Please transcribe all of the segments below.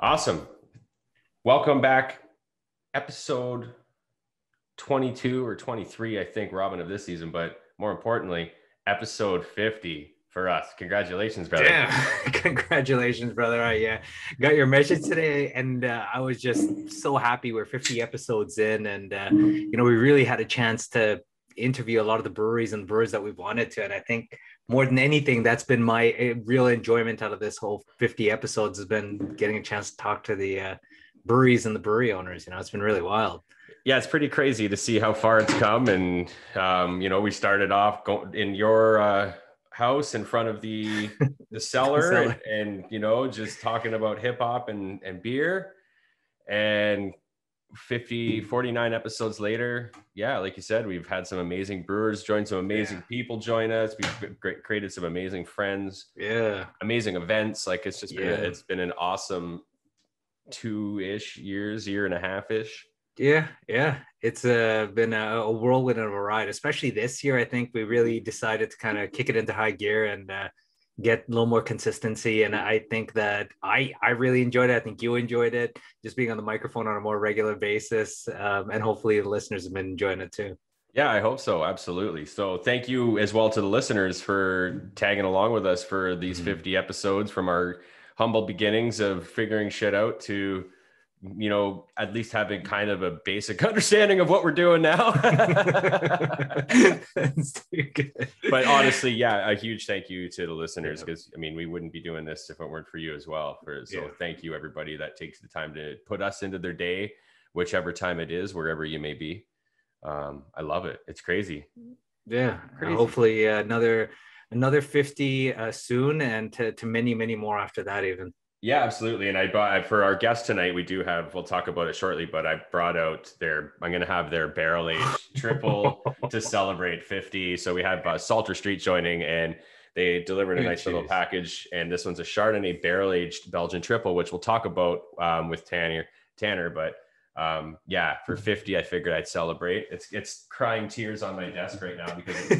Awesome. Welcome back. Episode 22 or 23, I think, Robin, of this season, but more importantly, episode 50 for us. Congratulations, brother. Yeah, congratulations, brother. I yeah, got your message today, and uh, I was just so happy. We're 50 episodes in, and uh, you know, we really had a chance to interview a lot of the breweries and brewers that we wanted to, and I think more than anything, that's been my uh, real enjoyment out of this whole 50 episodes has been getting a chance to talk to the uh, breweries and the brewery owners. You know, it's been really wild. Yeah, it's pretty crazy to see how far it's come, and um, you know, we started off going in your uh, house in front of the the cellar, cellar. And, and you know, just talking about hip hop and and beer, and 50 49 episodes later yeah like you said we've had some amazing brewers join some amazing Yeah. people join us we've great, created some amazing friends Yeah, amazing events like it's just been Yeah. it's been an awesome two-ish years year and a half-ish yeah, yeah. It's uh, been a, a whirlwind of a ride, especially this year. I think we really decided to kind of kick it into high gear and uh, get a little more consistency. And I think that I I really enjoyed it. I think you enjoyed it, just being on the microphone on a more regular basis. Um, and hopefully the listeners have been enjoying it too. yeah i hope so absolutely so thank you as well to the listeners for tagging along with us for these Mhm. 50 episodes from our humble beginnings of figuring shit out to you know at least having kind of a basic understanding of what we're doing now. That's too good. but honestly yeah a huge thank you to the listeners because i mean we wouldn't be doing this if it weren't for you as well. For so Yeah. thank you everybody that takes the time to put us into their day whichever time it is wherever you may be. Um i love it. It's crazy. Yeah Crazy. hopefully uh, another another 50 uh, soon and to, to many many more after that even Yeah, absolutely. And I brought for our guest tonight, we do have, we'll talk about it shortly, but I brought out their, I'm going to have their barrel aged triple to celebrate 50. So we have uh, Saulter Street joining and they delivered a nice little package. And this one's a Chardonnay barrel aged Belgian triple, which we'll talk about um, with Tanner, Tanner. But um, yeah, for 50, I figured I'd celebrate. It's, it's crying tears on my desk right now because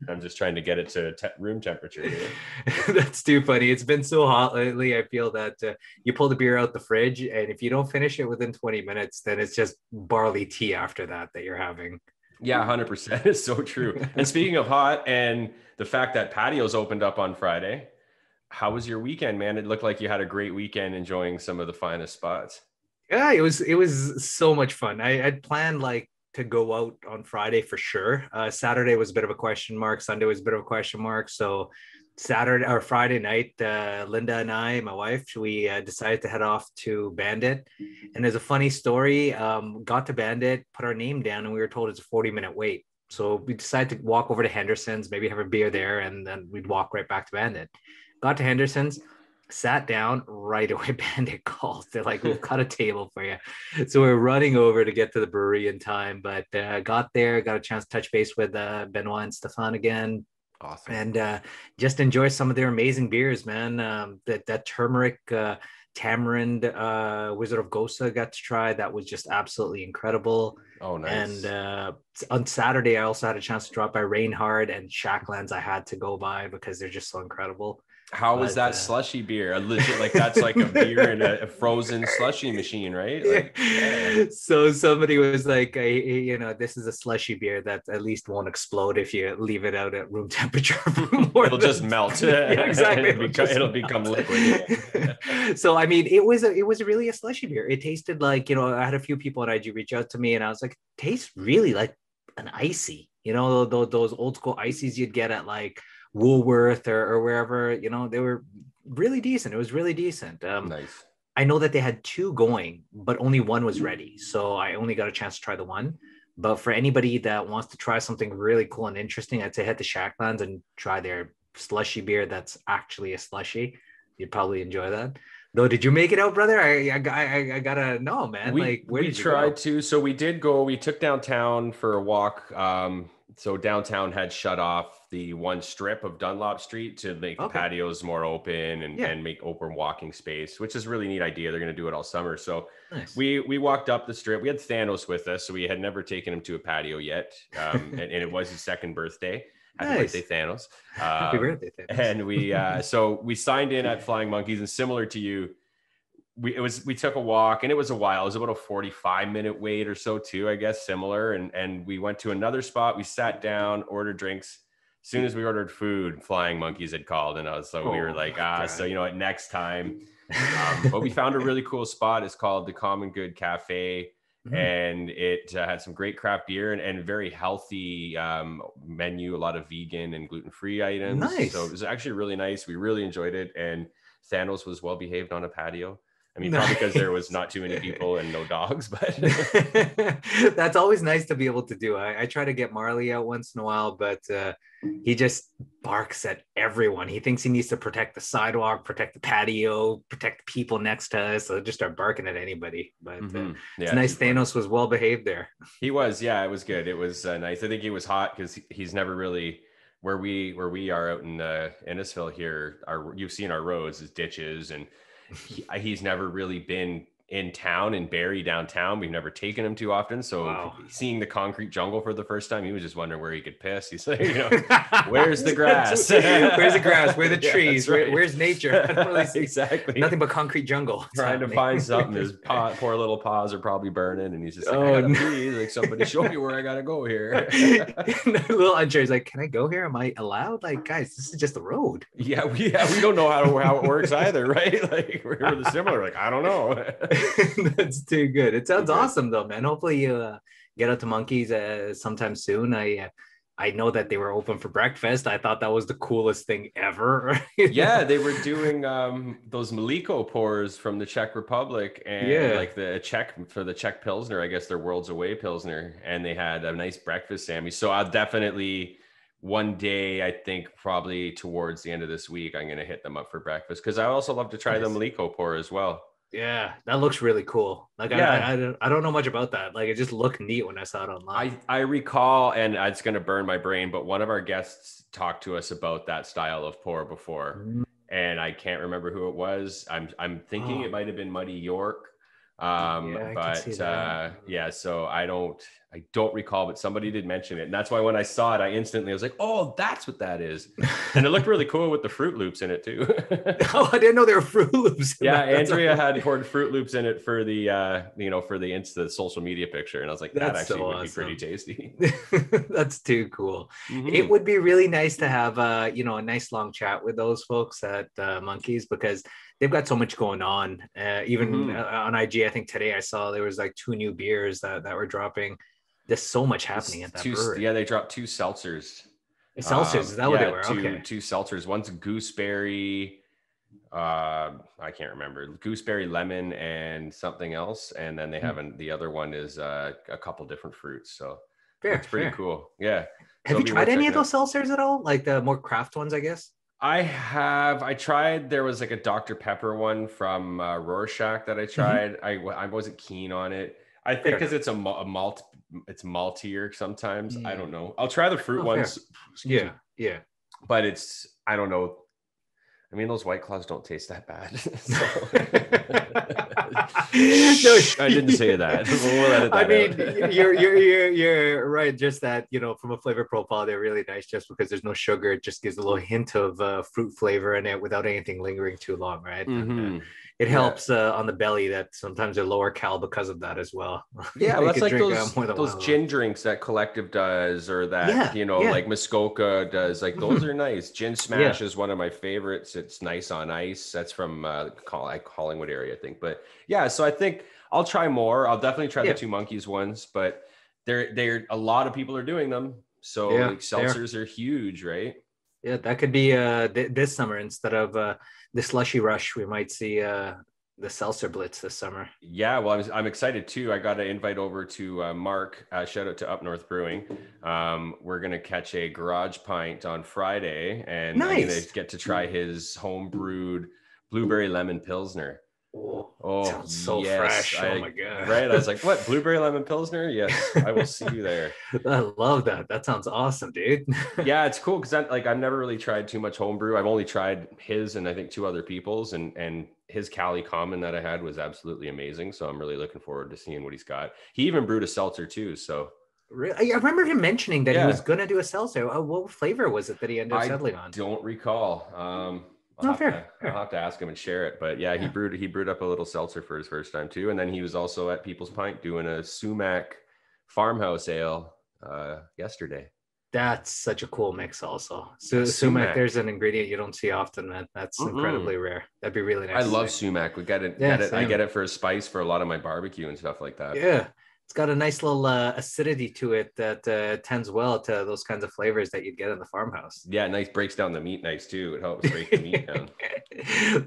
I'm just trying to get it to te- room temperature. here. That's too funny. It's been so hot lately. I feel that uh, you pull the beer out the fridge, and if you don't finish it within 20 minutes, then it's just barley tea after that that you're having. Yeah, 100% is so true. And speaking of hot and the fact that patios opened up on Friday, how was your weekend, man? It looked like you had a great weekend enjoying some of the finest spots. Yeah, it was it was so much fun. I had planned like to go out on Friday for sure. Uh, Saturday was a bit of a question mark. Sunday was a bit of a question mark. So Saturday or Friday night, uh, Linda and I, my wife, we uh, decided to head off to Bandit. And there's a funny story. Um, got to Bandit, put our name down, and we were told it's a 40 minute wait. So we decided to walk over to Henderson's, maybe have a beer there, and then we'd walk right back to Bandit. Got to Henderson's, sat down right away. Bandit called. They're like, "We've got a table for you." So we're running over to get to the brewery in time, but uh, got there, got a chance to touch base with uh, Benoit and Stefan again, Awesome. and uh, just enjoy some of their amazing beers, man. Um, that that turmeric. Uh, tamarind uh wizard of Gose got to try that was just absolutely incredible oh, nice. and uh, on Saturday, I also had a chance to drop by Reinhard and Shacklands. I had to go by because they're just so incredible. How was that uh, slushy beer? A legit, like that's like a beer in a, a frozen slushy machine, right? Like, yeah. so somebody was like, I, you know, this is a slushy beer that at least won't explode if you leave it out at room temperature. It'll than- just melt. Yeah, exactly. it'll, become, it'll become liquid. so I mean, it was a, it was really a slushy beer. It tasted like you know, I had a few people at IG reach out to me, and I was like, tastes really like an icy. You know, those, those old school ices you'd get at like Woolworth or, or wherever. You know, they were really decent. It was really decent. Um, nice. I know that they had two going, but only one was ready. So I only got a chance to try the one. But for anybody that wants to try something really cool and interesting, I'd say head to Shacklands and try their slushy beer that's actually a slushy. You'd probably enjoy that. Though, did you make it out, brother? I I, I, I gotta know, man. we, like, where we did you tried to so we did go we took downtown for a walk um so downtown had shut off the one strip of dunlop street to make the patios more open and, Yeah. and make open walking space which is a really neat idea they're going to do it all summer so Nice. we we walked up the strip we had thanos with us so we had never taken him to a patio yet um and, and it was his second birthday happy Nice. birthday thanos Happy Um, birthday. Thanos. and we uh so we signed in at flying monkeys and similar to you we it was we took a walk and it was a while. It was about a 45 minute wait or so too, I guess, similar. And and we went to another spot. We sat down, ordered drinks. As soon as we ordered food, Flying Monkeys had called, and I was so we were Oh like, ah, God. so you know what, next time. Um, but we found a really cool spot. It's called the Common Good Cafe Mhm. and it uh, had some great craft beer and, and very healthy um, menu, a lot of vegan and gluten free items. Nice. So it was actually really nice. We really enjoyed it. And Thanos was well behaved on a patio. I mean, probably because there was not too many people and no dogs, but That's always nice to be able to do. I, I try to get Marley out once in a while, but uh, he just barks at everyone. He thinks he needs to protect the sidewalk, protect the patio, protect the people next to us. So just start barking at anybody. But uh, Mhm. it's Yeah, nice. Thanos was well behaved there. He was, yeah, it was good. It was uh, nice. I think he was hot because he's never really where we where we are out in uh, Innisfil here. Our you've seen our roads is ditches, and he, he's never really been in town in Barrie downtown. We've never taken him too often, so Wow. seeing the concrete jungle for the first time, he was just wondering where he could piss. He's like, you know, Where's the grass? where's the grass? Where the Yeah, trees? Where, where's nature? I don't really see exactly. nothing but concrete jungle. Trying to find something. His paw, poor little paws are probably burning, and he's just like, Oh, no. Like somebody show me where I gotta go here. little unsure. He's like, "Can I go here? Am I allowed?" Like, guys, this is just the road. Yeah, we yeah, we don't know how to, how it works either, right? Like we're, we're similar. Like I don't know. That's too good. It sounds awesome though, man. Hopefully you uh, get out to Monkeys uh, sometime soon. I uh, I know that they were open for breakfast. I thought that was the coolest thing ever. yeah, they were doing um, those Maliko pours from the Czech Republic and Yeah. like the Czech for the Czech Pilsner, I guess their Worlds Away Pilsner, and they had a nice breakfast, Sammy. So I'll definitely one day, I think probably towards the end of this week, I'm gonna hit them up for breakfast because I also love to try the Nice. Maliko pour as well. Yeah, that looks really cool. Like I, Yeah. I, I, don't, I don't know much about that. Like it just looked neat when I saw it online. I, I recall, and it's going to burn my brain, but one of our guests talked to us about that style of pour before, Mm, and I can't remember who it was. I'm I'm thinking Oh. it might have been Muddy York, um, Yeah, I can see but uh, yeah. So I don't I don't recall, but somebody did mention it, and that's why when I saw it, I instantly was like, oh, that's what that is, and it looked really cool with the Fruit Loops in it too. oh, I didn't know there were Fruit Loops. yeah. Andrea had poured Fruit Loops in it for the uh, you know for the Insta social media picture, and I was like, that That's actually so would be pretty tasty. That's too cool. Mhm. it would be really nice to have uh you know a nice long chat with those folks at uh, monkeys because they've got so much going on uh, even Mhm. uh, on ig i think today i saw there was like two new beers that, that were dropping there's so much happening at that two, brewery Yeah, they dropped two seltzers. seltzers Um, is that what they were Two, okay two seltzers. One's gooseberry. Uh, I can't remember. Gooseberry, lemon, and something else. And then they Hmm. have an, the other one is uh, a couple different fruits. So fair, it's pretty fair. cool. Yeah. have So you tried any of those seltzers at all like the more craft ones i guess I have. I tried. There was like a Dr. Pepper one from uh, Rorschach that I tried. I I wasn't keen on it. I think Mm-hmm. Because it's a, a malt, it's maltier sometimes. I Mm. don't know. I'll try the fruit Oh, ones. Excuse me. yeah yeah but it's I don't know. I mean, those white claws don't taste that bad. No, I didn't say that. We'll edit I mean, you're you're you're you're right. Just that you know, from a flavor profile, they're really nice. Just because there's no sugar, it just gives a little hint of uh, fruit flavor in it without anything lingering too long, right? And, uh, It yeah. helps uh, on the belly that sometimes they're lower cal because of that as well. Yeah, that's like uh, those those gin drinks that Collective does, or that Yeah, you know, yeah. like Muskoka does. Like those are nice. Gin Smash is one of my favorites. It's nice on ice. That's from uh, Collingwood area, I think. But yeah, so I think I'll try more. I'll definitely try Yeah. the two monkeys ones, but they're they're a lot of people are doing them. So Yeah, like, they are. seltzers are huge, right? Yeah, that could be uh, th- this summer instead of uh, the slushy rush. We might see uh, the seltzer blitz this summer. Yeah, well, I'm, I'm excited too. I got an invite over to uh, Mark. Uh, shout out to Up North Brewing. Um, we're gonna catch a garage pint on Friday, and I'm gonna get to try his home brewed blueberry lemon pilsner. Oh, Oh, sounds so yes, fresh! I- oh my god! Right? I was like, "What blueberry lemon pilsner?" Yes, I will see you there. I love that. That sounds awesome, dude. Yeah, it's cool because I like I've never really tried too much homebrew. I've only tried his and I think two other people's, and and his Cali Common that I had was absolutely amazing. So I'm really looking forward to seeing what he's got. He even brewed a seltzer too. So Really? I remember him mentioning that Yeah. he was going to do a seltzer. Uh, what flavor was it that he ended up settling on? don't recall. Um, I'll, have, To, I'll have to ask him and share it. But yeah, he brewed he brewed up a little seltzer for his first time too, and then he was also at People's Pint doing a sumac farmhouse ale uh, yesterday. That's such a cool mix, also. So sumac, sumac, there's an ingredient you don't see often, man. That's mm incredibly rare. That'd be really nice. I love sumac. We get it. Yeah, get it I get it for a spice for a lot of my barbecue and stuff like that. Yeah, it's got a nice little uh, acidity to it that uh, tends well to those kinds of flavors that you'd get in the farmhouse. Yeah, nice breaks down the meat nice too. It helps break the meat down.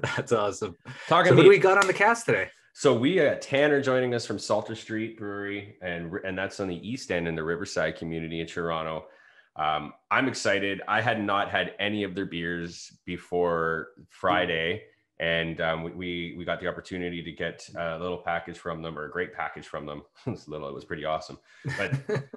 That's awesome. Talking, so what do we got on the cast today? So we got Tanner joining us from Saulter Street Brewery, and and that's on the east end in the Riverside community in Toronto. Um, I'm excited. I had not had any of their beers before Friday, and um, we we got the opportunity to get a little package from them, or a great package from them. it's little, it was pretty awesome. But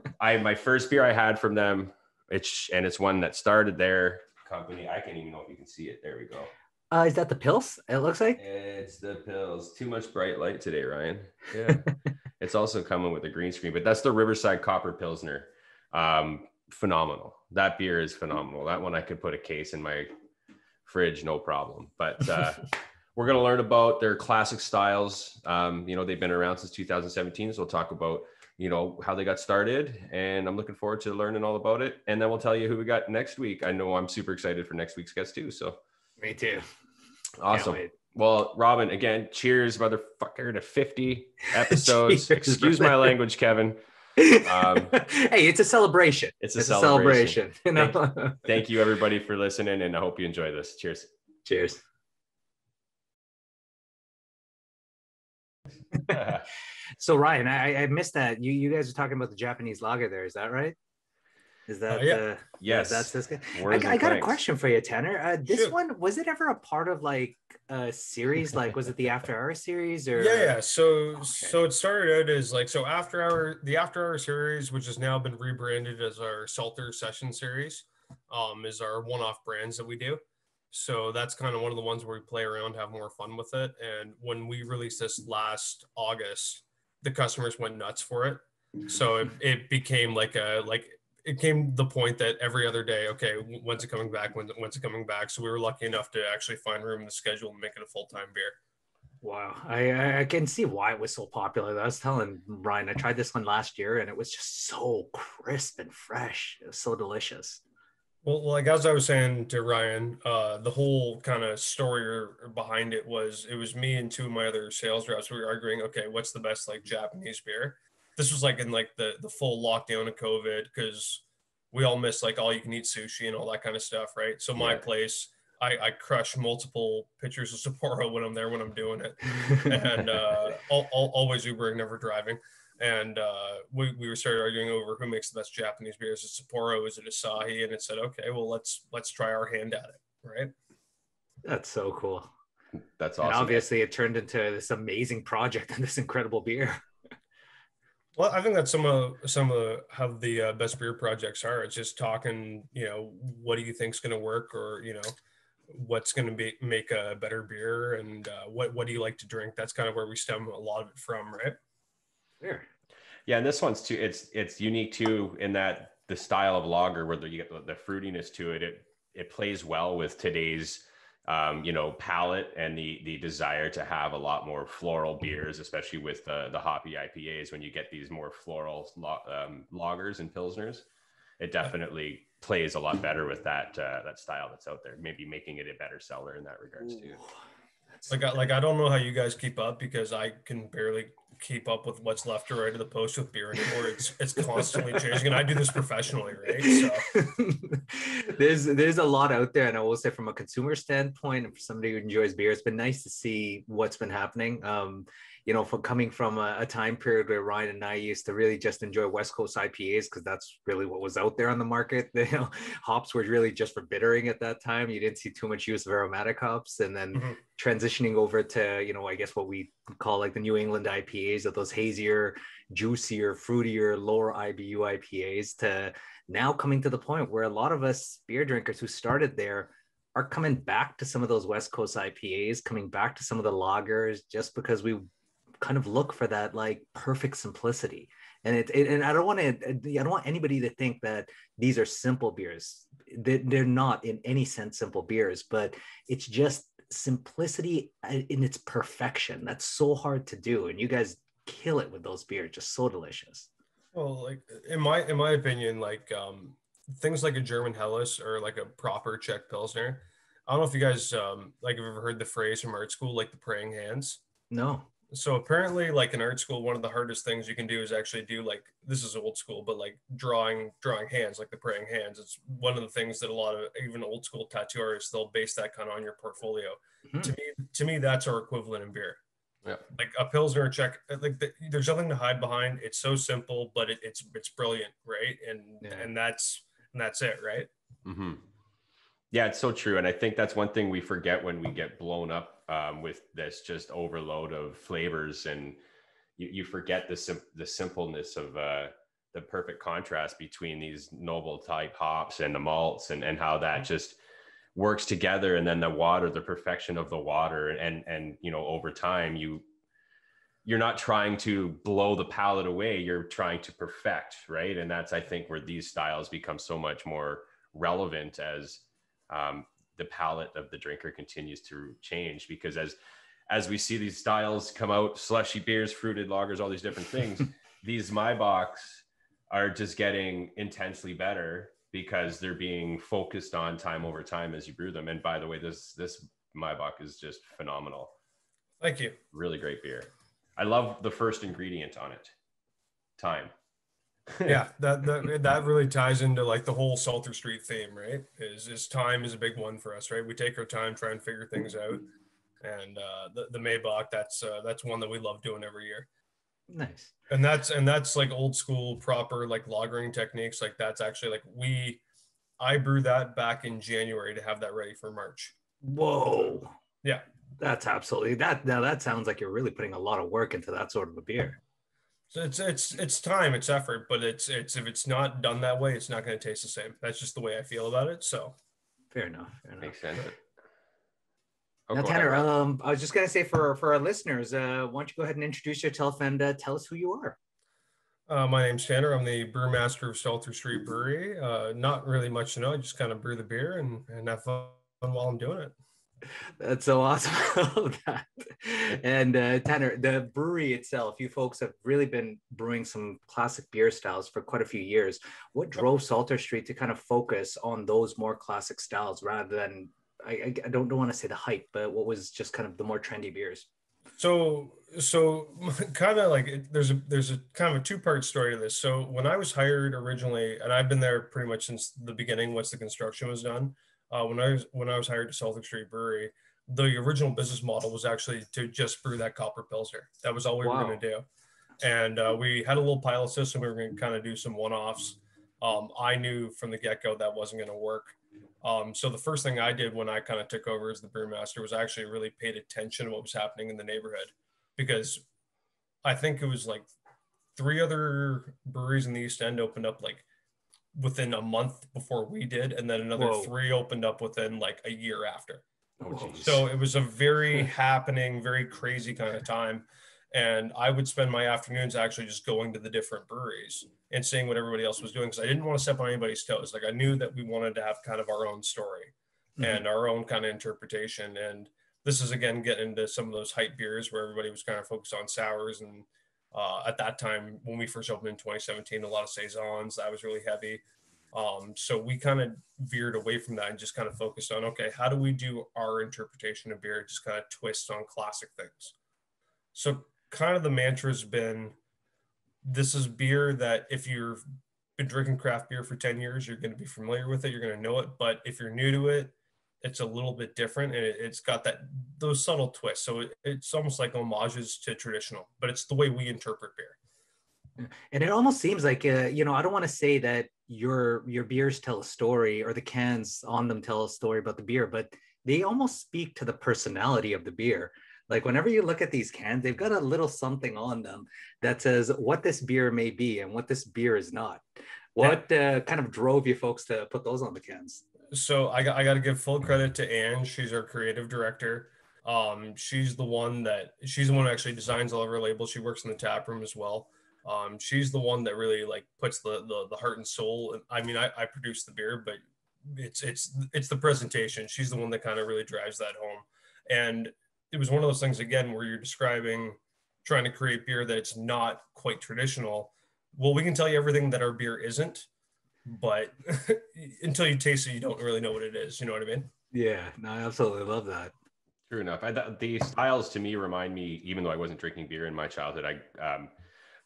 I my first beer I had from them, it's and it's one that started their company. I can't even know if you can see it. There we go. Uh, is that the Pils? It looks like it's the Pils. Too much bright light today, Ryan. Yeah, it's also coming with a green screen, but that's the Riverside Copper Pilsner. Um, phenomenal. That beer is phenomenal. That one I could put a case in my fridge, no problem. But uh, we're going to learn about their classic styles. Um, you know, they've been around since 2017, so we'll talk about you know how they got started, and I'm looking forward to learning all about it. And then we'll tell you who we got next week. I know I'm super excited for next week's guest too. So me too. Awesome. Well, Robin, again, cheers, motherfucker, to 50 episodes. cheers, Excuse brother. my language, Kevin. Um, hey, it's a celebration. It's a it's celebration. A celebration you know? thank, thank you, everybody, for listening, and I hope you enjoy this. Cheers. Cheers. so Ryan, I, I missed that. You you guys are talking about the Japanese lager there. Is that right? Is that uh, yeah. uh yes? That's this guy. I, I, got a question for you, Tanner. Uh, this sure. one was it ever a part of like a series? like was it the After Hour series or? Yeah, yeah. So okay. so it started out as like so After Hour the After Hour series, which has now been rebranded as our Saulter Session series, um, is our one-off brands that we do. So that's kind of one of the ones where we play around, have more fun with it. And when we released this last August, the customers went nuts for it. So it, it became like a like it came the point that every other day, okay, when's it coming back? When's, when's it coming back? So we were lucky enough to actually find room in the schedule and make it a full time beer. Wow, I I can see why it was so popular. I was telling Ryan, I tried this one last year, and it was just so crisp and fresh. It was so delicious. Well, like as I was saying to Ryan, uh, the whole kind of story behind it was it was me and two of my other sales reps. We were arguing, okay, what's the best like Japanese beer? This was like in like the the full lockdown of COVID because we all miss like all you can eat sushi and all that kind of stuff, right? So my yeah. place, I, I crush multiple pitchers of Sapporo when I'm there when I'm doing it, and uh, all, all, always Ubering, never driving. And uh, we, we started arguing over who makes the best Japanese beer. Is it Sapporo? Is it Asahi? And it said, okay, well let's let's try our hand at it, right? That's so cool. That's awesome. And obviously, it turned into this amazing project and this incredible beer. Well, I think that's some of some of how the uh, best beer projects are. It's just talking, you know, what do you think is going to work, or you know, what's going to be make a better beer, and uh, what what do you like to drink? That's kind of where we stem a lot of it from, right? Yeah, yeah, and this one's too. It's it's unique too in that the style of lager, where you get the, the fruitiness to it, it it plays well with today's um, you know, palate and the the desire to have a lot more floral beers, especially with the the hoppy IPAs. When you get these more floral um, lagers and pilsners, it definitely plays a lot better with that uh, that style that's out there. Maybe making it a better seller in that regards too. Like, I, like I don't know how you guys keep up because I can barely keep up with what's left or right of the post with beer anymore. It's it's constantly changing, and I do this professionally, right? So there's there's a lot out there, and I will say from a consumer standpoint, and for somebody who enjoys beer, it's been nice to see what's been happening. Um, you know, for coming from a, a, time period where Ryan and I used to really just enjoy West Coast IPAs because that's really what was out there on the market. You know, hops were really just for bittering at that time. You didn't see too much use of aromatic hops, and then mm-hmm. transitioning over to you know, I guess what we call like the New England IPAs, of those hazier, juicier, fruitier, lower IBU IPAs, to now coming to the point where a lot of us beer drinkers who started there are coming back to some of those West Coast IPAs, coming back to some of the lagers, just because we kind of look for that like perfect simplicity and it, it and i don't want to i don't want anybody to think that these are simple beers they're not in any sense simple beers, but it's just simplicity in its perfection. That's so hard to do, and you guys kill it with those beers. Just so delicious. Well, like in my in my opinion, like um, things like a German Helles or like a proper Czech Pilsner. I don't know if you guys um, like have ever heard the phrase from art school, like the praying hands. No so apparently like in art school one of the hardest things you can do is actually do like this is old school but like drawing drawing hands like the praying hands. It's one of the things that a lot of even old school tattoo artists they'll base that kind of on your portfolio. Mm-hmm. to me to me that's our equivalent in beer. Yeah. Like a pilsner check like the, there's nothing to hide behind. It's so simple but it, it's it's brilliant right? And yeah. and that's and that's it right? Mm-hmm. Yeah it's so true and i think that's one thing we forget when we get blown up um, with this just overload of flavors and you, you forget the, sim- the simpleness of uh, the perfect contrast between these noble type hops and the malts and, and how that just works together and then the water the perfection of the water and and you know over time you you're not trying to blow the palate away you're trying to perfect right? And that's i think where these styles become so much more relevant as um, the palate of the drinker continues to change because as as we see these styles come out, slushy beers, fruited lagers, all these different things, these Maibocks are just getting intensely better because they're being focused on time over time as you brew them. And by the way, this this Maibock is just phenomenal. Thank you. Really great beer. I love the first ingredient on it. Time yeah, that, that that really ties into like the whole Saulter Street theme, right? Is is time is a big one for us, right? We take our time, try and figure things out, and uh, the the Maibock that's uh, that's one that we love doing every year. Nice. And that's and that's like old school proper like lagering techniques. Like that's actually like we, I brew that back in January to have that ready for March. Whoa. Yeah. That's absolutely that. Now that sounds like you're really putting a lot of work into that sort of a beer. So it's it's it's time, it's effort, but it's it's if it's not done that way, it's not going to taste the same. That's just the way I feel about it. So fair enough. Fair enough. Makes sense. Oh, now, Tanner, um, I was just gonna say for for our listeners, uh, why don't you go ahead and introduce yourself and uh, tell us who you are? Uh, my name's Tanner. I'm the brewmaster of Saulter Street Brewery. Uh, not really much to know. I just kind of brew the beer and, and have fun while I'm doing it. That's so awesome. and uh, Tanner, the brewery itself, you folks have really been brewing some classic beer styles for quite a few years. What drove Saulter Street to kind of focus on those more classic styles rather than, I, I don't, don't want to say the hype, but what was just kind of the more trendy beers? So, so kind of like there's a there's a kind of a two part story to this. So when I was hired originally, and I've been there pretty much since the beginning, once the construction was done uh, when I was when I was hired to Saulter Street Brewery, the original business model was actually to just brew that copper pilsner. That was all we wow. were going to do, and uh, we had a little pilot system. We were going to kind of do some one offs. Um, I knew from the get go that wasn't going to work. Um, so the first thing I did when I kind of took over as the brewmaster was actually really paid attention to what was happening in the neighborhood because I think it was like three other breweries in the East End opened up like within a month before we did, and then another Whoa. three opened up within like a year after. Oh, so it was a very happening, very crazy kind of time. And I would spend my afternoons actually just going to the different breweries and seeing what everybody else was doing because I didn't want to step on anybody's toes. Like I knew that we wanted to have kind of our own story mm-hmm. and our own kind of interpretation. And this is again getting into some of those hype beers where everybody was kind of focused on sours and uh, at that time, when we first opened in 2017, a lot of saisons that was really heavy. Um, so we kind of veered away from that and just kind of focused on okay, how do we do our interpretation of beer? Just kind of twist on classic things. So kind of the mantra has been, this is beer that if you've been drinking craft beer for 10 years, you're going to be familiar with it, you're going to know it. But if you're new to it, it's a little bit different and it, has got that those subtle twists. So it, it's almost like homages to traditional, but it's the way we interpret beer. And it almost seems like uh, you know I don't want to say that your your beers tell a story or the cans on them tell a story about the beer, but they almost speak to the personality of the beer. Like whenever you look at these cans, they've got a little something on them that says what this beer may be and what this beer is not. What uh, kind of drove you folks to put those on the cans? So I got I got to give full credit to Anne. She's our creative director. Um, she's the one that she's the one who actually designs all of our labels. She works in the tap room as well. Um, she's the one that really like puts the, the the heart and soul. I mean, I, I produce the beer, but it's it's it's the presentation. She's the one that kind of really drives that home. And it was one of those things again where you're describing trying to create beer that it's not quite traditional. Well, we can tell you everything that our beer isn't, but until you taste it, you don't really know what it is. You know what I mean? Yeah, no, I absolutely love that. True enough. I, the styles to me remind me, even though I wasn't drinking beer in my childhood, I um,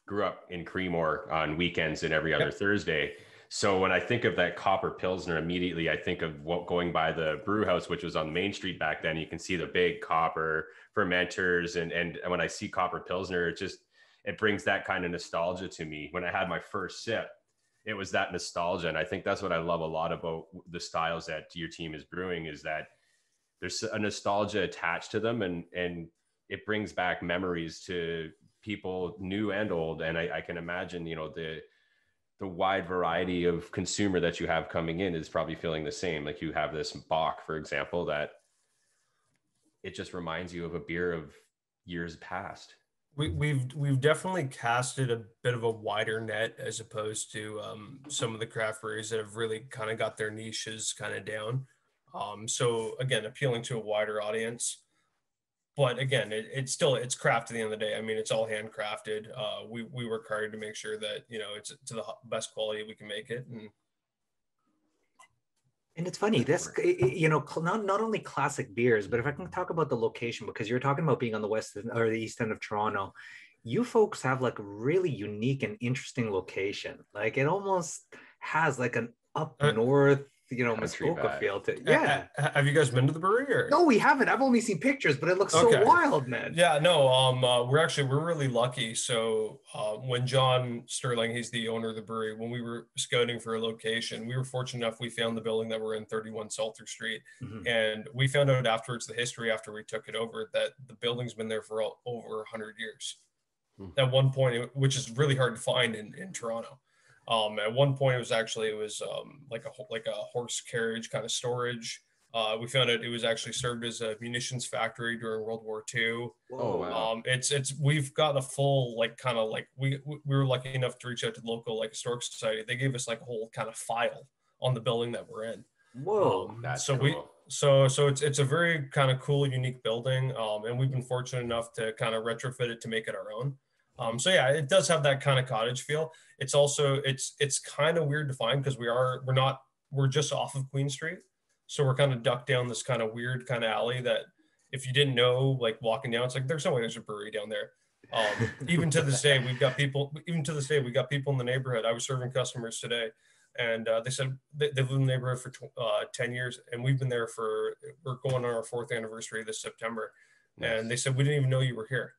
grew up in Creemore on weekends and every other yep. Thursday. So when I think of that copper pilsner, immediately I think of what going by the brew house, which was on Main Street back then. You can see the big copper fermenters, and and when I see copper pilsner, it just it brings that kind of nostalgia to me. When I had my first sip, it was that nostalgia, and I think that's what I love a lot about the styles that your team is brewing is that there's a nostalgia attached to them, and and it brings back memories to people new and old. And I, I can imagine, you know, the the wide variety of consumer that you have coming in is probably feeling the same. Like you have this Bock, for example, that it just reminds you of a beer of years past. We, we've we've definitely casted a bit of a wider net as opposed to um, some of the craft breweries that have really kind of got their niches kind of down. Um, so again, appealing to a wider audience but again, it, it's still it's craft at the end of the day. I mean, it's all handcrafted. Uh, we we work hard to make sure that you know it's to the best quality we can make it. And and it's funny this you know not not only classic beers, but if I can talk about the location because you're talking about being on the west or the east end of Toronto, you folks have like a really unique and interesting location. Like it almost has like an up uh, north you know, Muskoka feel to yeah. Have you guys been to the brewery? Or? No, we haven't. I've only seen pictures, but it looks okay. so wild, man. Yeah, no. Um, uh, we're actually we're really lucky. So uh, when John Sterling, he's the owner of the brewery, when we were scouting for a location, we were fortunate enough we found the building that we're in, 31 Saulter Street, mm-hmm. and we found out afterwards the history after we took it over that the building's been there for all, over 100 years. Hmm. At one point, which is really hard to find in in Toronto. Um, at one point, it was actually it was um, like a like a horse carriage kind of storage. Uh, we found out it was actually served as a munitions factory during World War II. Oh wow! Um, it's it's we've got a full like kind of like we we were lucky enough to reach out to the local like historic society. They gave us like a whole kind of file on the building that we're in. Whoa! Um, that's so cool. we so so it's it's a very kind of cool, unique building, um, and we've been fortunate enough to kind of retrofit it to make it our own. Um, so yeah, it does have that kind of cottage feel. It's also it's it's kind of weird to find because we are we're not we're just off of Queen Street, so we're kind of ducked down this kind of weird kind of alley that if you didn't know like walking down, it's like there's no way there's a brewery down there. Um, even to this day, we've got people. Even to this day, we got people in the neighborhood. I was serving customers today, and uh, they said they, have lived in the neighborhood for uh, ten years, and we've been there for we're going on our fourth anniversary this September. Nice. And they said we didn't even know you were here.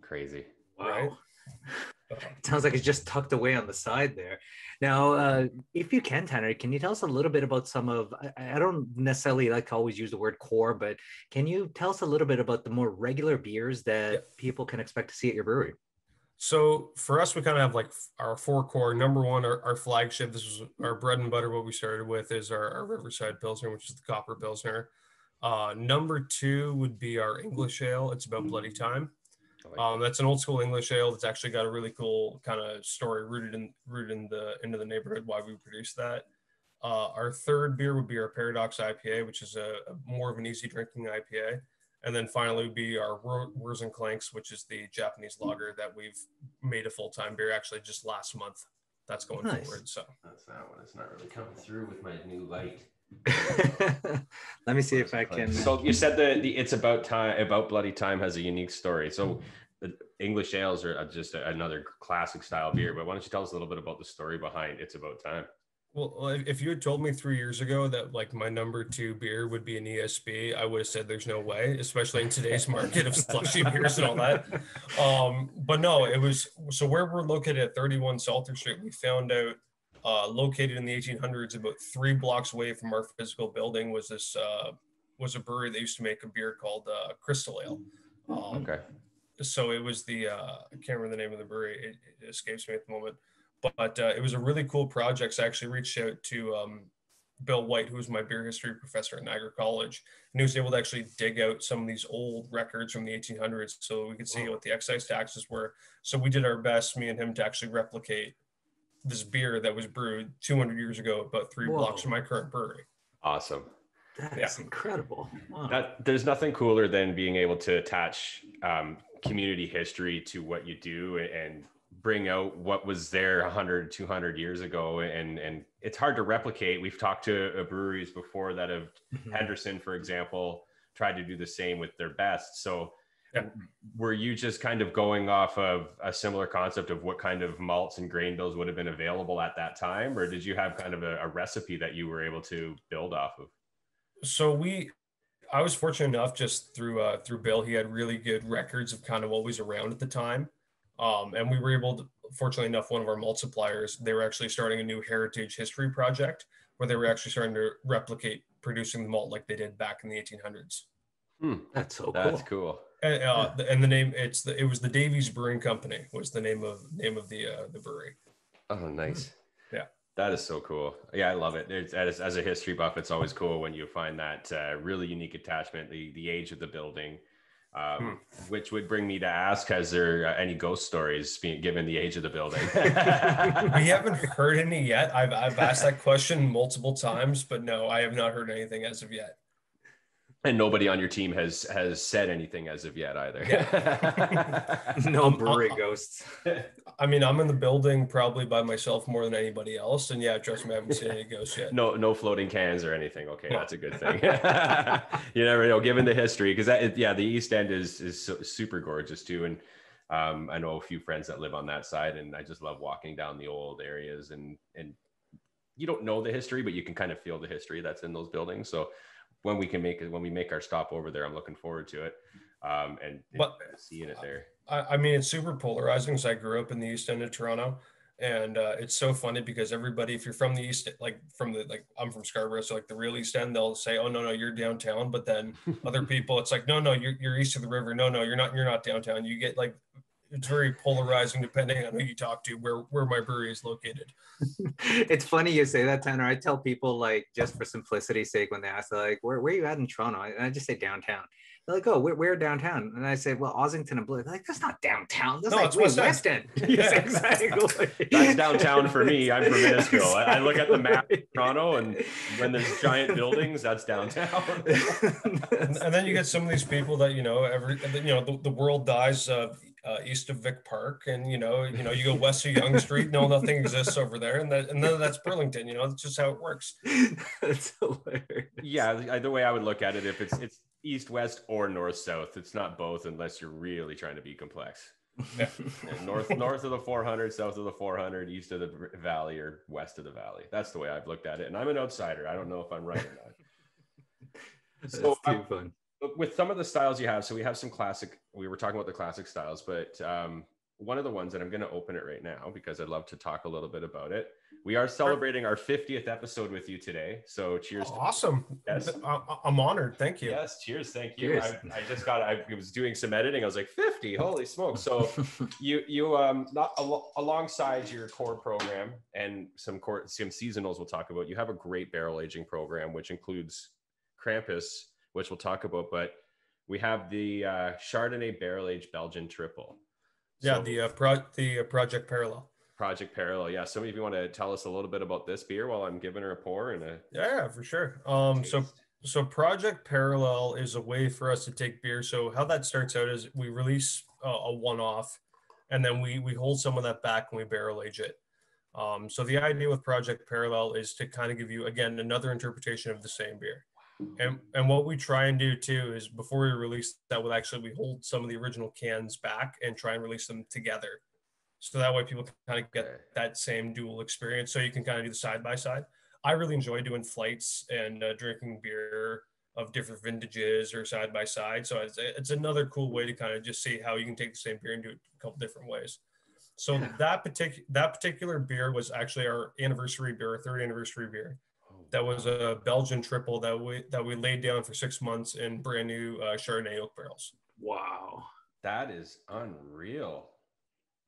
Crazy. Wow. Right? It sounds like it's just tucked away on the side there. Now, uh, if you can, Tanner, can you tell us a little bit about some of, I, I don't necessarily like to always use the word core, but can you tell us a little bit about the more regular beers that people can expect to see at your brewery? So for us, we kind of have like our four core. Number one, our, our flagship. This is our bread and butter. What we started with is our, our Riverside Pilsner, which is the Copper Pilsner. Uh, number two would be our English Ale. It's about bloody time. Like um, that's an old school English ale that's actually got a really cool kind of story rooted in rooted in the into the neighborhood why we produce that. Uh, our third beer would be our Paradox IPA, which is a, a more of an easy drinking IPA. And then finally would be our Whirs and Clanks, which is the Japanese lager that we've made a full time beer actually just last month. That's going nice. forward. So that's that one. It's not really coming through with my new light. Let me see if I can. So you said that the it's about time about bloody time has a unique story. So the English ales are just another classic style beer. But why don't you tell us a little bit about the story behind it's about time? Well, if you had told me three years ago that like my number two beer would be an ESB, I would have said there's no way, especially in today's market of slushy beers and all that. Um, but no, it was so where we're located at 31 Saulter Street, we found out uh, located in the 1800s, about three blocks away from our physical building, was this uh, was a brewery that used to make a beer called uh, Crystal Ale. Um, okay. So it was the uh, I can't remember the name of the brewery; it, it escapes me at the moment. But uh, it was a really cool project. So I actually reached out to um, Bill White, who was my beer history professor at Niagara College, and he was able to actually dig out some of these old records from the 1800s, so we could see wow. what the excise taxes were. So we did our best, me and him, to actually replicate this beer that was brewed 200 years ago, about three Whoa. blocks from my current brewery. Awesome. That is incredible. Wow. That there's nothing cooler than being able to attach um, community history to what you do and bring out what was there 100 200 years ago and and it's hard to replicate we've talked to uh, breweries before that have Mhm. henderson for example tried to do the same with their best so Yeah. were you just kind of going off of a similar concept of what kind of malts and grain bills would have been available at that time? Or did you have kind of a, a recipe that you were able to build off of? So we i was fortunate enough just through uh through bill he had really good records of kind of what was around at the time. Um and we were able to fortunately enough one of our malt suppliers they were actually starting a new heritage history project where they were actually starting to replicate producing the malt like they did back in the 1800s That's so that's cool. And, uh, the, and the name it's the it was the davies brewing company was the name of name of the uh the brewery Oh, nice. Yeah. That is so cool. Yeah, I love it. It's, as, as a history buff, it's always cool when you find that uh, really unique attachment, the, the age of the building, um, which would bring me to ask, has there uh, any ghost stories being given the age of the building? we haven't heard any yet i've i've asked that question multiple times but no i have not heard anything as of yet and nobody on your team has has said anything as of yet either. no Um, brewery uh, ghosts. I mean, I'm in the building probably by myself more than anybody else, and yeah, trust me, I haven't seen any ghosts yet. no no floating cans or anything. Okay that's a good thing. You never know given the history because that yeah the east end is is so, super gorgeous too. And um, i know a few friends that live on that side and i just love walking down the old areas and and you don't know the history but you can kind of feel the history that's in those buildings. So when we can make it when we make our stop over there i'm looking forward to it um, and, and But- seeing it there I, I mean, it's super polarizing because I grew up in the east end of Toronto, and uh, it's so funny because everybody, if you're from the east, like from the like, I'm from Scarborough, so like the real east end, they'll say, "Oh no, no, you're downtown," but then other people, it's like, "No, no, you're you're east of the river. No, no, you're not. You're not downtown." You get like. It's very polarizing depending on who you talk to, where where my brewery is located. it's funny you say that, Tanner. I tell people like just for simplicity's sake when they ask, they're like, "Where where are you at in Toronto?" And I just say downtown. They're like, "Oh, where, where downtown?" And I say, "Well, Ossington and Bloor." They're like, "That's not downtown. That's No, like it's way West End." West End." Yeah, Yes, exactly. that's downtown for me i'm from Innisfil. I, I look at the map of toronto and when there's giant buildings that's downtown and, and then you get some of these people that you know every you know the, the world dies uh, uh, east of Vic Park, and you know you know you go west of Yonge Street, no nothing exists over there, and that and then that's Burlington. You know that's just how it works. That's hilarious. Yeah, the the way I would look at it, if it's it's east west or north south, it's not both unless you're really trying to be complex. And north north of the 400, south of the 400, east of the valley or west of the valley. That's the way I've looked at it. And I'm an outsider. I don't know if I'm right or not. That's So, too um, fun. With some of the styles you have, so we have some classic. We were talking about the classic styles, but um, one of the ones that I'm going to open it right now because I'd love to talk a little bit about it. We are celebrating our 50th episode with you today. So cheers. to Awesome. Yes. I'm honored. Thank you. Yes, cheers. Thank you. Cheers. I, I just got. I was doing some editing. I was like, fifty. Holy smoke! So you you um not al- alongside your core program and some core some seasonals we'll talk about. You have a great barrel aging program which includes Krampus, which we'll talk about. But we have the uh, Chardonnay barrel aged Belgian triple. Yeah, the uh, pro- the uh, Project Parallel. Project Parallel. Yeah. Some of you want to tell us a little bit about this beer while I'm giving her a pour and a Yeah, for sure. Um, so taste? so Project Parallel is a way for us to take beer. So how that starts out is we release a, a one-off, and then we we hold some of that back and we barrel age it. Um, so the idea with Project Parallel is to kind of give you again another interpretation of the same beer. And and what we try and do too is before we release that, we actually we hold some of the original cans back and try and release them together. So that way people can kind of get that same dual experience. So you can kind of do the side by side. I really enjoy doing flights and uh, drinking beer of different vintages or side by side. So it's, it's another cool way to kind of just see how you can take the same beer and do it a couple different ways. So Yeah. that particular that particular beer was actually our anniversary beer, our third anniversary beer. That was a Belgian triple that we that we laid down for six months in brand new uh, Chardonnay oak barrels. Wow. that is unreal.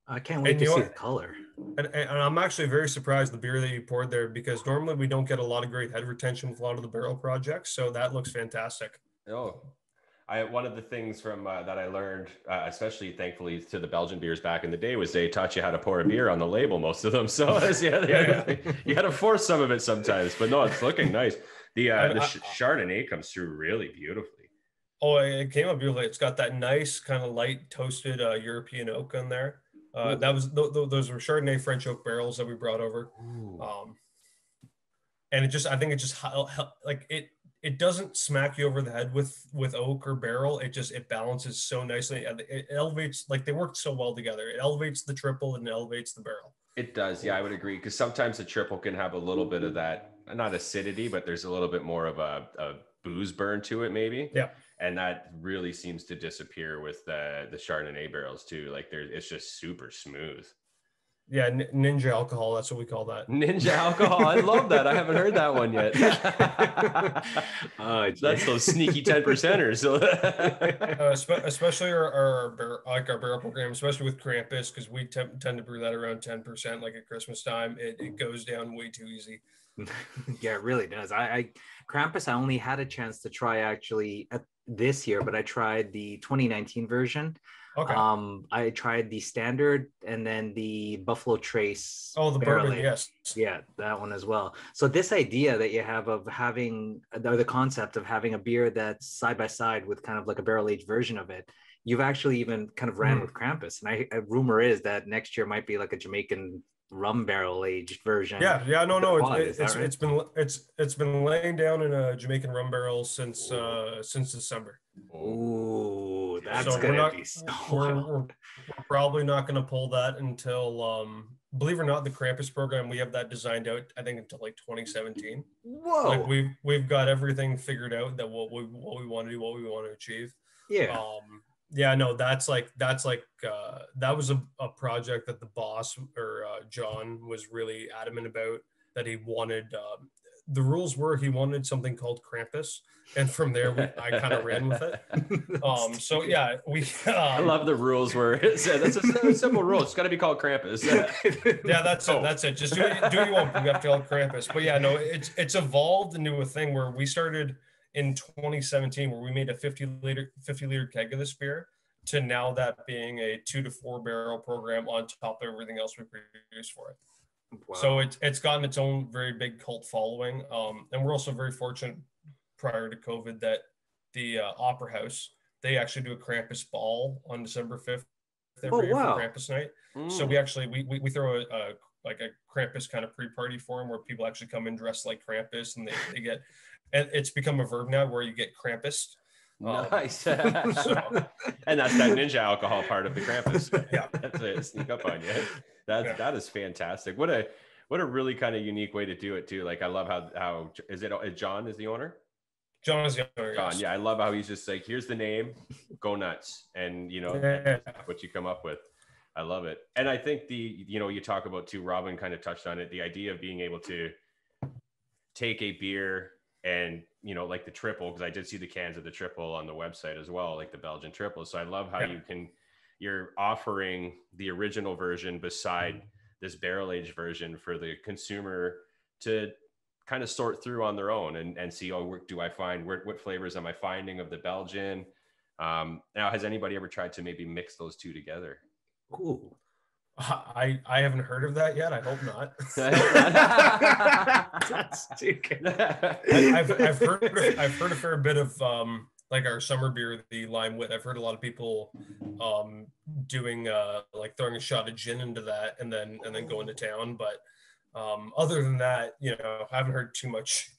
I can't wait And to you see know the color. And, and I'm actually very surprised the beer that you poured there because normally we don't get a lot of great head retention with a lot of the barrel projects. So that looks fantastic. Oh, I one of the things from uh, that I learned, uh, especially thankfully to the Belgian beers back in the day, was they taught you how to pour a beer on the label. Most of them, so yeah, had you had to force some of it sometimes. But no, it's looking nice. The uh, the I- Chardonnay comes through really beautifully. Oh, it came up beautifully. It's got that nice kind of light toasted uh, European oak in there. Uh, that was th- th- those were Chardonnay French oak barrels that we brought over. Um, and it just, I think it just like it. It doesn't smack you over the head with with oak or barrel. It just it balances so nicely. It elevates like they work so well together. It elevates the triple and elevates the barrel. It does, yeah, I would agree. Because sometimes the triple can have a little bit of mm-hmm. that, not acidity, but there's a little bit more of a, a booze burn to it, maybe. Yeah. And that really seems to disappear with the the Chardonnay barrels too. Like there, it's just super smooth. Yeah, ninja alcohol. That's what we call that. Ninja alcohol, I love that. I haven't heard that one yet. Oh, That's those sneaky ten percenters. uh, spe- especially our, our bar- like our barrel program, especially with Krampus, because we te- tend to brew that around ten percent. Like at Christmas time, it, it goes down way too easy. yeah, it really does. I, I Krampus, I only had a chance to try actually at this year, but I tried the 2019 version. Okay. Um, I tried the standard and then the Buffalo Trace. oh, the barrel bourbon, yes. Yeah, that one as well. So this idea that you have of having or the concept of having a beer that's side by side with kind of like a barrel aged version of it, you've actually even kind of ran Mhm. with Krampus. And I a rumor is that next year might be like a Jamaican rum barrel aged version. Yeah, yeah, no, no, Quad, it's it's, right? it's been it's it's been laying down in a Jamaican rum barrel since uh since December. Ooh, that's So we're gonna not- be so. We're, we're, we're probably not going to pull that until um believe it or not the Krampus program we have that designed out I think until like 2017. Whoa. Like we've we've got everything figured out that what we what we want to do, what we want to achieve. yeah. um yeah no that's like that's like uh that was a, a project that the boss or uh, john was really adamant about that he wanted um the rules were he wanted something called krampus and from there we, i kind of ran with it um so yeah we I um, love the rules where it's that's a simple rule. It's got to be called Krampus. yeah that's Oh. it that's it just do do what you want you have to call it krampus but yeah no it's it's evolved into a thing where we started in 2017 where we made a 50 liter 50 liter keg of this beer to now that being a two to four barrel program on top of everything else we produce for it Wow. so it's it's gotten its own very big cult following um and we're also very fortunate prior to covid that the uh, opera house they actually do a krampus ball on december 5th every Oh, year wow. for krampus night Mm. so we actually we, we, we throw a, a like a Krampus kind of pre-party for him where people actually come in dressed like Krampus and they, they get and it's become a verb now where you get Krampus. Um, nice. so- and that's that ninja alcohol part of the Krampus. Yeah. that's it. Sneak up on you. That Yeah. that is fantastic. What a what a really kind of unique way to do it too. Like I love how how is it John is the owner? John is the owner. John, yes. yeah, I love how he's just like, here's the name, go nuts, and you know Yeah. what you come up with. I love it, and I think the you know you talk about too. Robin kind of touched on it. The idea of being able to take a beer and you know like the triple because I did see the cans of the triple on the website as well, like the Belgian triple. So I love how Yeah. you can you're offering the original version beside this barrel aged version for the consumer to kind of sort through on their own and, and see, oh, where do I find where, what flavors am I finding of the Belgian? Um, now, has anybody ever tried to maybe mix those two together? Ooh. I I haven't heard of that yet. I hope not. That's too good. I, I've, I've heard I've heard a fair bit of um like our summer beer, the lime wit. I've heard a lot of people um doing uh like throwing a shot of gin into that and then and then going to town. But um other than that, you know, I haven't heard too much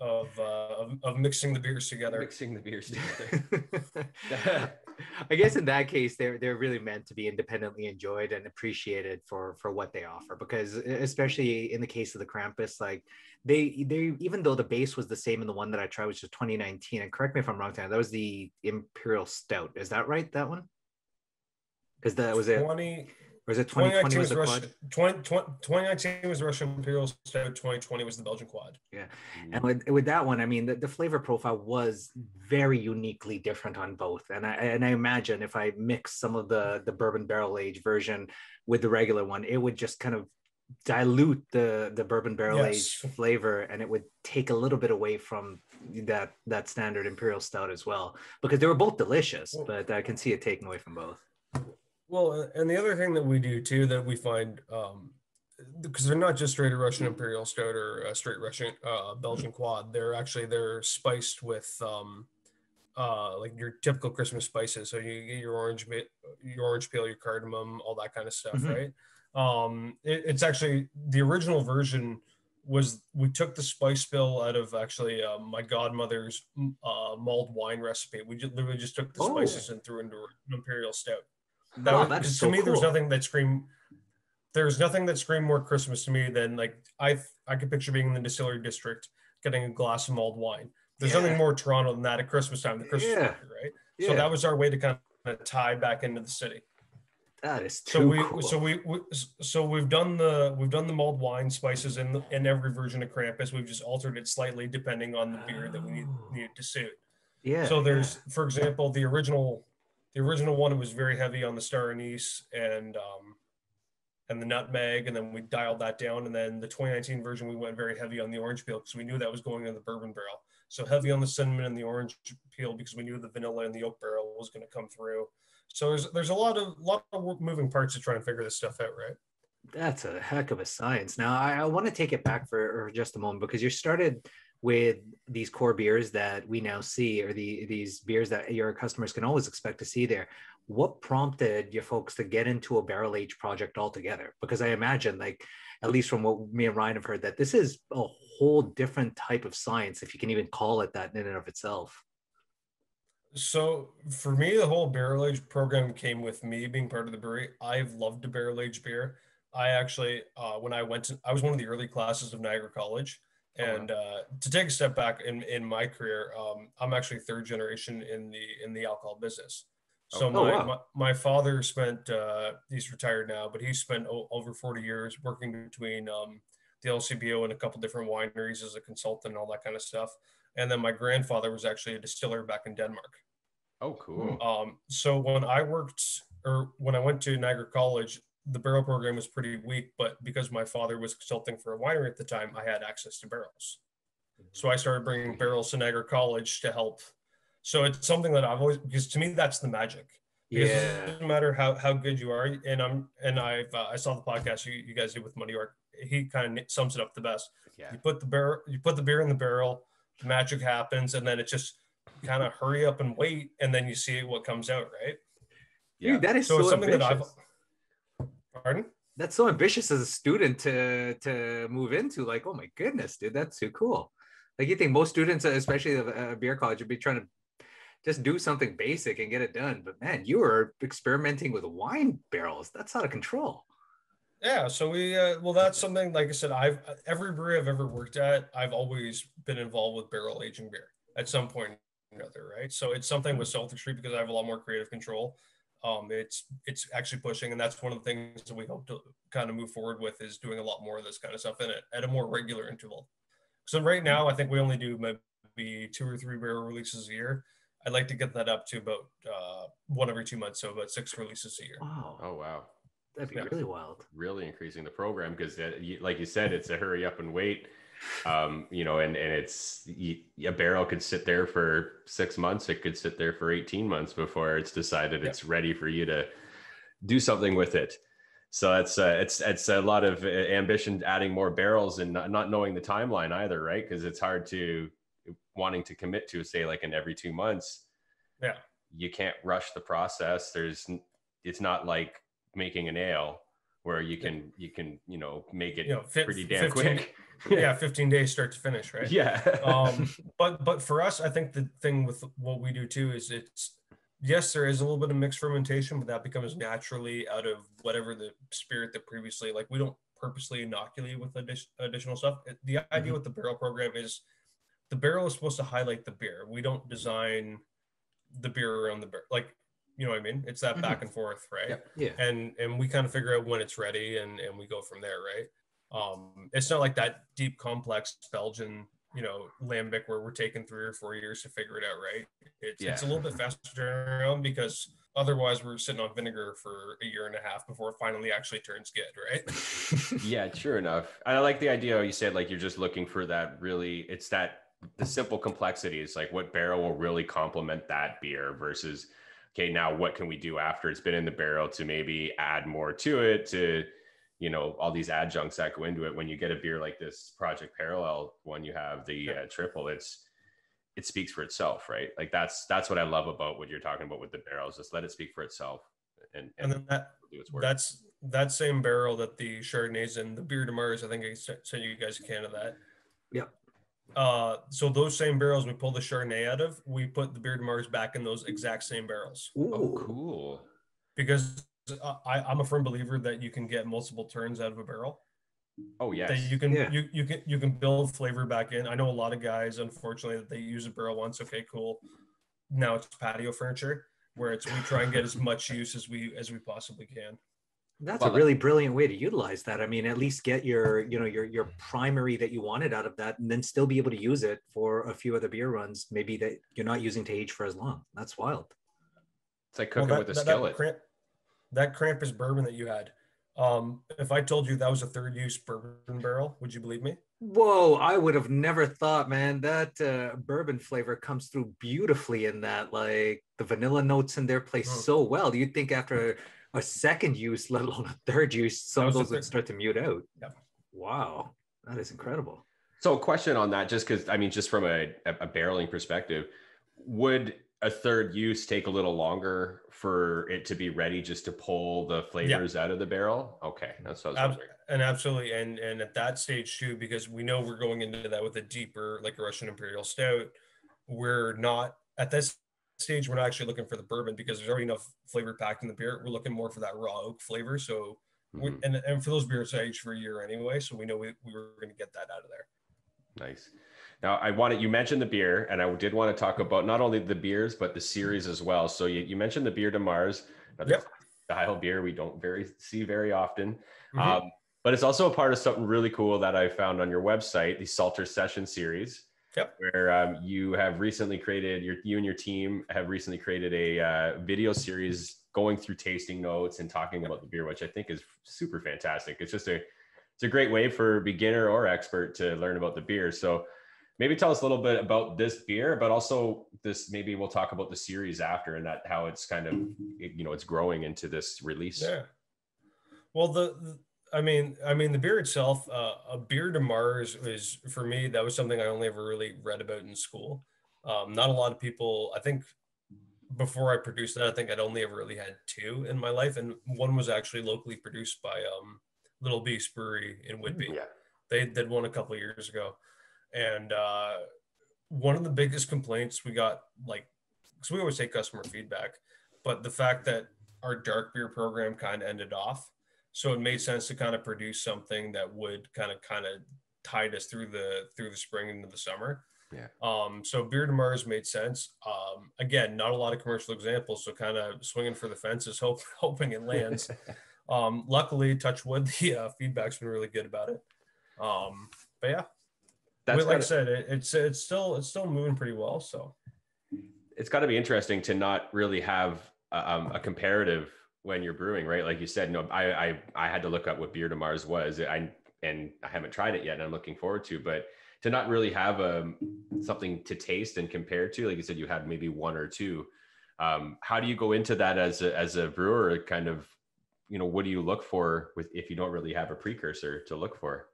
of uh of, of mixing the beers together. Mixing the beers together. I guess in that case, they're they're really meant to be independently enjoyed and appreciated for for what they offer. Because especially in the case of the Krampus, like they they even though the base was the same in the one that I tried, which was 2019, and correct me if I'm wrong, Tan, that was the Imperial Stout. Is that right? That one? Because that was it. 20, Or is it 2020 2019 was the Russian, quad? 20, 20 2019 was Russian Imperial Stout, 2020 was the Belgian Quad. Yeah, and with, with that one, I mean, the, the flavor profile was very uniquely different on both. And I and I imagine if I mix some of the the bourbon barrel age version with the regular one, it would just kind of dilute the the bourbon barrel Yes. aged flavor, and it would take a little bit away from that that standard imperial stout as well. Because they were both delicious, but I can see it taking away from both. Well, and the other thing that we do too that we find um, because they're not just straight Russian Imperial Stout or uh, straight Russian uh, Belgian Quad. They're actually they're spiced with um, uh, like your typical Christmas spices. So you get your orange, your orange peel, your cardamom, all that kind of stuff, mm-hmm. right? Um, it, it's actually the original version was we took the spice bill out of actually uh, my godmother's uh, mulled wine recipe. We just literally just took the oh. spices and threw into an imperial stout. That oh, was, to so me, cool. there's nothing that screamed. There's nothing that screamed more Christmas to me than like I I could picture being in the distillery district getting a glass of mulled wine. There's yeah. nothing more Toronto than that at Christmas time, the Christmas yeah. market, right? Yeah. So that was our way to kind of tie back into the city. That is so we cool. so we, we, so we've done the we've done the mulled wine spices in the, in every version of Krampus. We've just altered it slightly depending on the beer that we need, oh. needed to suit. Yeah. So there's, yeah. for example, the original the original one was very heavy on the star anise and um, and the nutmeg, and then we dialed that down. And then the 2019 version, we went very heavy on the orange peel because we knew that was going in the bourbon barrel. So heavy on the cinnamon and the orange peel because we knew the vanilla and the oak barrel was going to come through. So there's there's a lot of lot of moving parts to try and figure this stuff out, right? That's a heck of a science. Now I, I want to take it back for, for just a moment because you started with these core beers that we now see, or the these beers that your customers can always expect to see there. What prompted your folks to get into a barrel age project altogether? Because I imagine, like, at least from what me and Ryan have heard, that this is a whole different type of science, if you can even call it that in and of itself. So for me, the whole barrel age program came with me being part of the brewery. I've loved a barrel aged beer. I actually, uh, when I went to, I was one of the early classes of Niagara College, and uh, to take a step back in, in my career, um, I'm actually third generation in the in the alcohol business. So oh, my, wow. my, my father spent uh, he's retired now, but he spent o- over 40 years working between um, the LCBO and a couple different wineries as a consultant and all that kind of stuff. And then my grandfather was actually a distiller back in Denmark. Oh, cool. Um, so when I worked or when I went to Niagara College, the barrel program was pretty weak, but because my father was consulting for a winery at the time, I had access to barrels. So I started bringing barrels to Niagara College to help. So it's something that I've always because to me that's the magic. Because yeah. it doesn't matter how, how good you are, and I'm and I've uh, I saw the podcast you, you guys did with Money York. He kind of sums it up the best. Yeah. You put the barrel, you put the beer in the barrel, the magic happens, and then it just kind of hurry up and wait, and then you see what comes out, right? Yeah, Dude, that is so, so something ambitious. that I've. Pardon? That's so ambitious as a student to to move into. Like, oh my goodness, dude, that's too cool. Like, you think most students, especially a beer college, would be trying to just do something basic and get it done. But man, you were experimenting with wine barrels. That's out of control. Yeah, so we uh, well, that's something like I said. I've every brewery I've ever worked at, I've always been involved with barrel aging beer at some point or another, right? So it's something with Saulter Street because I have a lot more creative control. Um, it's it's actually pushing, and that's one of the things that we hope to kind of move forward with is doing a lot more of this kind of stuff in it at a more regular interval. So right now, I think we only do maybe two or three barrel releases a year. I'd like to get that up to about uh, one every two months, so about six releases a year. Wow! Oh wow! That'd be yeah. really wild. Really increasing the program because, uh, like you said, it's a hurry up and wait um, you know, and and it's a barrel could sit there for six months. It could sit there for eighteen months before it's decided yep. it's ready for you to do something with it. So it's uh, it's it's a lot of uh, ambition adding more barrels and not, not knowing the timeline either, right? Because it's hard to wanting to commit to say like in every two months. Yeah, you can't rush the process. There's it's not like making an ale where you can you can you know make it you know, pretty damn 15, quick yeah 15 days start to finish right yeah um but but for us i think the thing with what we do too is it's yes there is a little bit of mixed fermentation but that becomes naturally out of whatever the spirit that previously like we don't purposely inoculate with addition, additional stuff the idea mm-hmm. with the barrel program is the barrel is supposed to highlight the beer we don't design the beer around the beer like you know what I mean? It's that mm-hmm. back and forth, right? Yep. Yeah. And and we kind of figure out when it's ready and and we go from there, right? Um, it's not like that deep, complex Belgian, you know, lambic where we're taking three or four years to figure it out, right? It's, yeah. it's a little bit faster turnaround because otherwise we're sitting on vinegar for a year and a half before it finally actually turns good, right? yeah, sure enough. I like the idea you said like you're just looking for that really it's that the simple complexities like what barrel will really complement that beer versus okay now what can we do after it's been in the barrel to maybe add more to it to you know all these adjuncts that go into it when you get a beer like this project parallel one you have the uh, triple it's it speaks for itself right? Like that's that's what i love about what you're talking about with the barrels just let it speak for itself and and, and then that that's that same barrel that the chardonnays and the biere de mars i think i sent you guys a can of that. Yeah uh so those same barrels we pull the chardonnay out of we put the biere de mars back in those exact same barrels. Ooh. oh cool. Because I, I'm a firm believer that you can get multiple turns out of a barrel. Oh yes. That you can yeah. you, you can you can build flavor back in. I know a lot of guys, unfortunately, that they use a barrel once. Okay, cool. Now it's patio furniture, where it's we try and get as much use as we as we possibly can. That's well, a really brilliant way to utilize that. I mean, at least get your, you know, your your primary that you wanted out of that, and then still be able to use it for a few other beer runs, maybe that you're not using to age for as long. That's wild. It's like cooking well, that, with a that, skillet. That, that Krampus bourbon that you had, um, if I told you that was a third use bourbon barrel, would you believe me? Whoa, I would have never thought, man. That uh, bourbon flavor comes through beautifully in that. Like the vanilla notes in there play mm. so well. You'd think after a second use, let alone a third use, some of those would start to mute out. Yeah. Wow, that is incredible. So, a question on that, just because I mean, just from a, a barreling perspective, would a third use take a little longer for it to be ready just to pull the flavors yeah. out of the barrel? Okay, that's what I was Ab- And absolutely, and and at that stage too, because we know we're going into that with a deeper, like a Russian Imperial Stout. We're not at this stage. We're not actually looking for the bourbon because there's already enough flavor packed in the beer. We're looking more for that raw oak flavor. So, mm-hmm. and and for those beers, aged for a year anyway, so we know we, we were going to get that out of there. Nice. Now, I wanted you mentioned the beer, and I did want to talk about not only the beers but the series as well. So you, you mentioned the Biere de Mars, yep. style beer we don't very see very often, mm-hmm. um, but it's also a part of something really cool that I found on your website, the Saulter Session series. Yep. Where um, you have recently created your you and your team have recently created a uh, video series going through tasting notes and talking about the beer, which I think is super fantastic. It's just a it's a great way for beginner or expert to learn about the beer. So maybe tell us a little bit about this beer but also this maybe we'll talk about the series after and that how it's kind of you know it's growing into this release yeah well the, I mean, I mean, the beer itself, uh, a Biere de Mars is for me. That was something I only ever really read about in school. Um, not a lot of people. I think before I produced that, I think I'd only ever really had two in my life, and one was actually locally produced by um, Little Beast Brewery in Whitby. Yeah, they did one a couple years ago. And uh, one of the biggest complaints we got, like, because we always take customer feedback, but the fact that our dark beer program kind of ended off, so it made sense to kind of produce something that would kind of kind of tide us through the through the spring into the summer. Yeah. Um, so Biere de Mars made sense. Um, again, not a lot of commercial examples, so kind of swinging for the fences, hope, hoping it lands. um, luckily, touch wood, the uh, feedback's been really good about it. Um, but yeah, that's like I said, it, it's it's still it's still moving pretty well. So it's got to be interesting to not really have a, um, a comparative when you're brewing, right? Like you said, no, I I I had to look up what Biere de Mars was. I and I haven't tried it yet, and I'm looking forward to. But to not really have um, something to taste and compare to, like you said, you had maybe one or two. Um, how do you go into that as a as a brewer? Kind of, you know, what do you look for with if you don't really have a precursor to look for?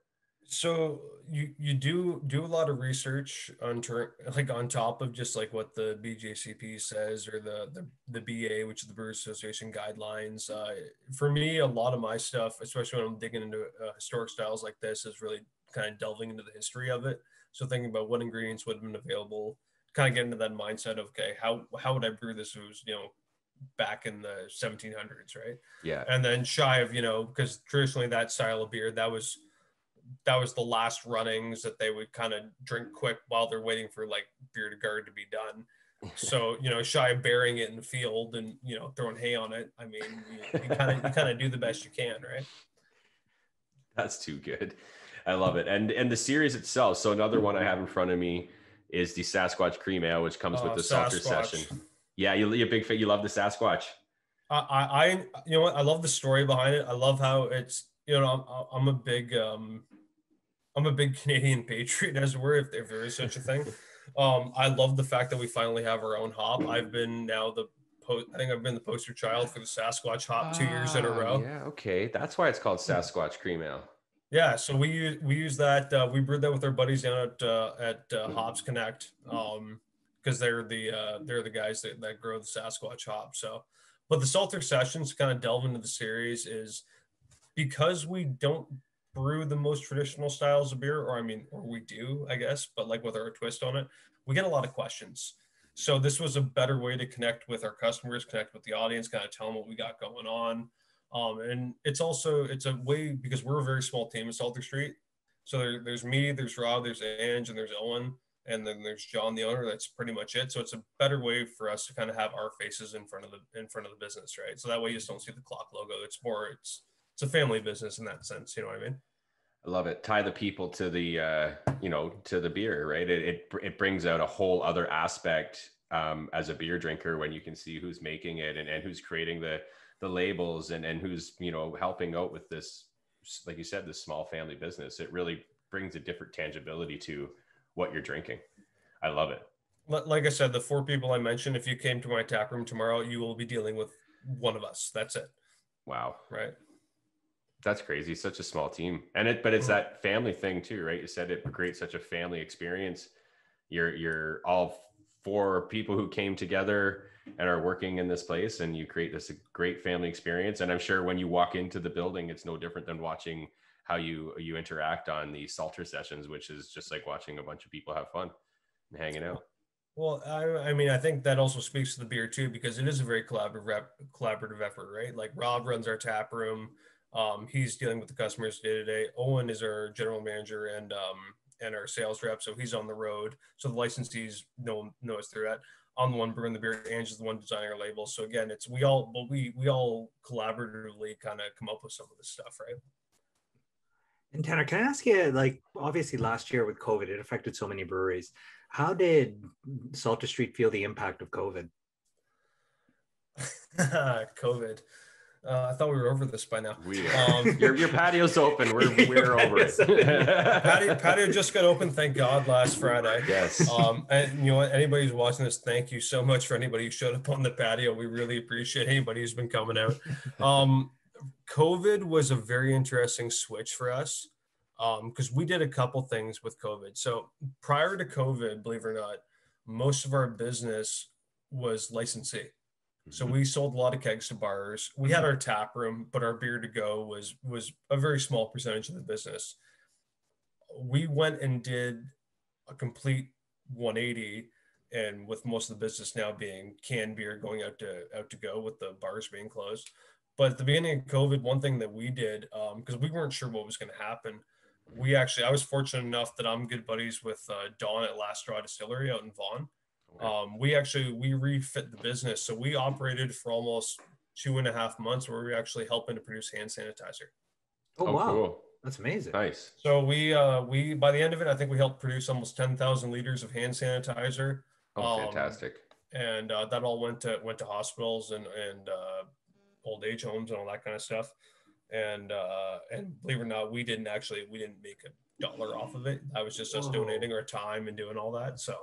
so you you do do a lot of research on ter- like on top of just like what the BJCP says or the the, the BA, which is the Brewers Association guidelines. Uh, for me, a lot of my stuff, especially when I'm digging into uh, historic styles like this, is really kind of delving into the history of it. So thinking about what ingredients would have been available, kind of get into that mindset of okay, how how would I brew this? If it was you know back in the 1700s, right? Yeah. And then shy of you know because traditionally that style of beer that was that was the last runnings that they would kind of drink quick while they're waiting for like biere de garde to be done. So you know, shy of burying it in the field and you know throwing hay on it. I mean, you kind of you kind of do the best you can, right? That's too good. I love it. And and the series itself. So another one I have in front of me is the Sasquatch Cream Ale, which comes uh, with the Saulter session. Yeah, you, you're a big fan. You love the Sasquatch. I, I, you know what? I love the story behind it. I love how it's, you know, I'm, I'm a big, um, I'm a big Canadian patriot, as it were, if, there is such a thing. Um, I love the fact that we finally have our own hop. I've been now the I think I've been the poster child for the Sasquatch hop two years in a Ah, row. Yeah, okay. That's why it's called Sasquatch Cream Ale. Yeah, so we use we use that. Uh, we brewed that with our buddies down at uh, at uh, Hops Connect, um, because they're the uh, they're the guys that, that grow the Sasquatch hop. So, but the Saulter sessions kind of delve into the series is because we don't brew the most traditional styles of beer, or I mean, or we do, I guess, but like with our twist on it, we get a lot of questions. So this was a better way to connect with our customers, connect with the audience, kind of tell them what we got going on. Um, and it's also it's a way because we're a very small team in Saulter Street. So there, there's me, there's Rob, there's Ange, and there's Owen, and then there's John, the owner. That's pretty much it. So it's a better way for us to kind of have our faces in front of the in front of the business, right? So that way you just don't see the clock logo. It's more it's it's a family business in that sense. You know what I mean? I love it. Tie the people to the uh, you know to the beer, right? It it, it brings out a whole other aspect um, as a beer drinker when you can see who's making it and, and who's creating the the labels and and who's you know helping out with this, like you said, this small family business. It really brings a different tangibility to what you're drinking. I love it. Like I said, the four people I mentioned, if you came to my tap room tomorrow, you will be dealing with one of us. That's it, Wow. right? That's crazy. Such a small team. And it but it's mm-hmm. that family thing too, right? You said it creates such a family experience. You're you're all four people who came together and are working in this place and you create this great family experience. And I'm sure when you walk into the building, it's no different than watching how you you interact on the saulter sessions, which is just like watching a bunch of people have fun and hanging out. Well, I, I mean, I think that also speaks to the beer too, because it is a very collaborative rep, collaborative effort, right? Like Rob runs our tap room. Um, he's dealing with the customers day to day. Owen is our general manager and um, and our sales rep, so he's on the road. So the licensees know know us through that. I'm the one brewing the beer. Ange is the one designing our labels. So again, it's we all, but we we all collaboratively kind of come up with some of this stuff, right? And Tanner, can I ask you, like, obviously last year with COVID, it affected so many breweries. How did Saulter Street feel the impact of COVID? COVID. Uh, I thought we were over this by now. We Um, your your patio's open. We're we're over it. patio, patio just got open, thank God, last Friday. yes. Um, and you know what? Anybody who's watching this, thank you so much for anybody who showed up on the patio. We really appreciate anybody who's been coming out. Um, COVID was a very interesting switch for us um, because we did a couple things with COVID. So prior to COVID, believe it or not, most of our business was licensee. So mm-hmm. we sold a lot of kegs to bars. We had our tap room, but our beer to go was was a very small percentage of the business. We went and did a complete 180 and with most of the business now being canned beer going out to out to go with the bars being closed. But at the beginning of COVID, one thing that we did, because we weren't sure what was going to happen, we actually, I was fortunate enough that I'm good buddies with uh, Don at Last Straw Distillery out in Vaughan. Um, we actually we refit the business, so we operated for almost two and a half months, where we were actually helping to produce hand sanitizer. Oh, Oh, wow. cool. That's amazing. Nice. So we uh, we by the end of it, I think we helped produce almost ten thousand liters of hand sanitizer, Oh, Um, fantastic. and uh, that all went to went to hospitals and and uh, old age homes and all that kind of stuff. And uh, and believe it or not, we didn't actually we didn't make a dollar off of it. That was just us Whoa. donating our time and doing all that. So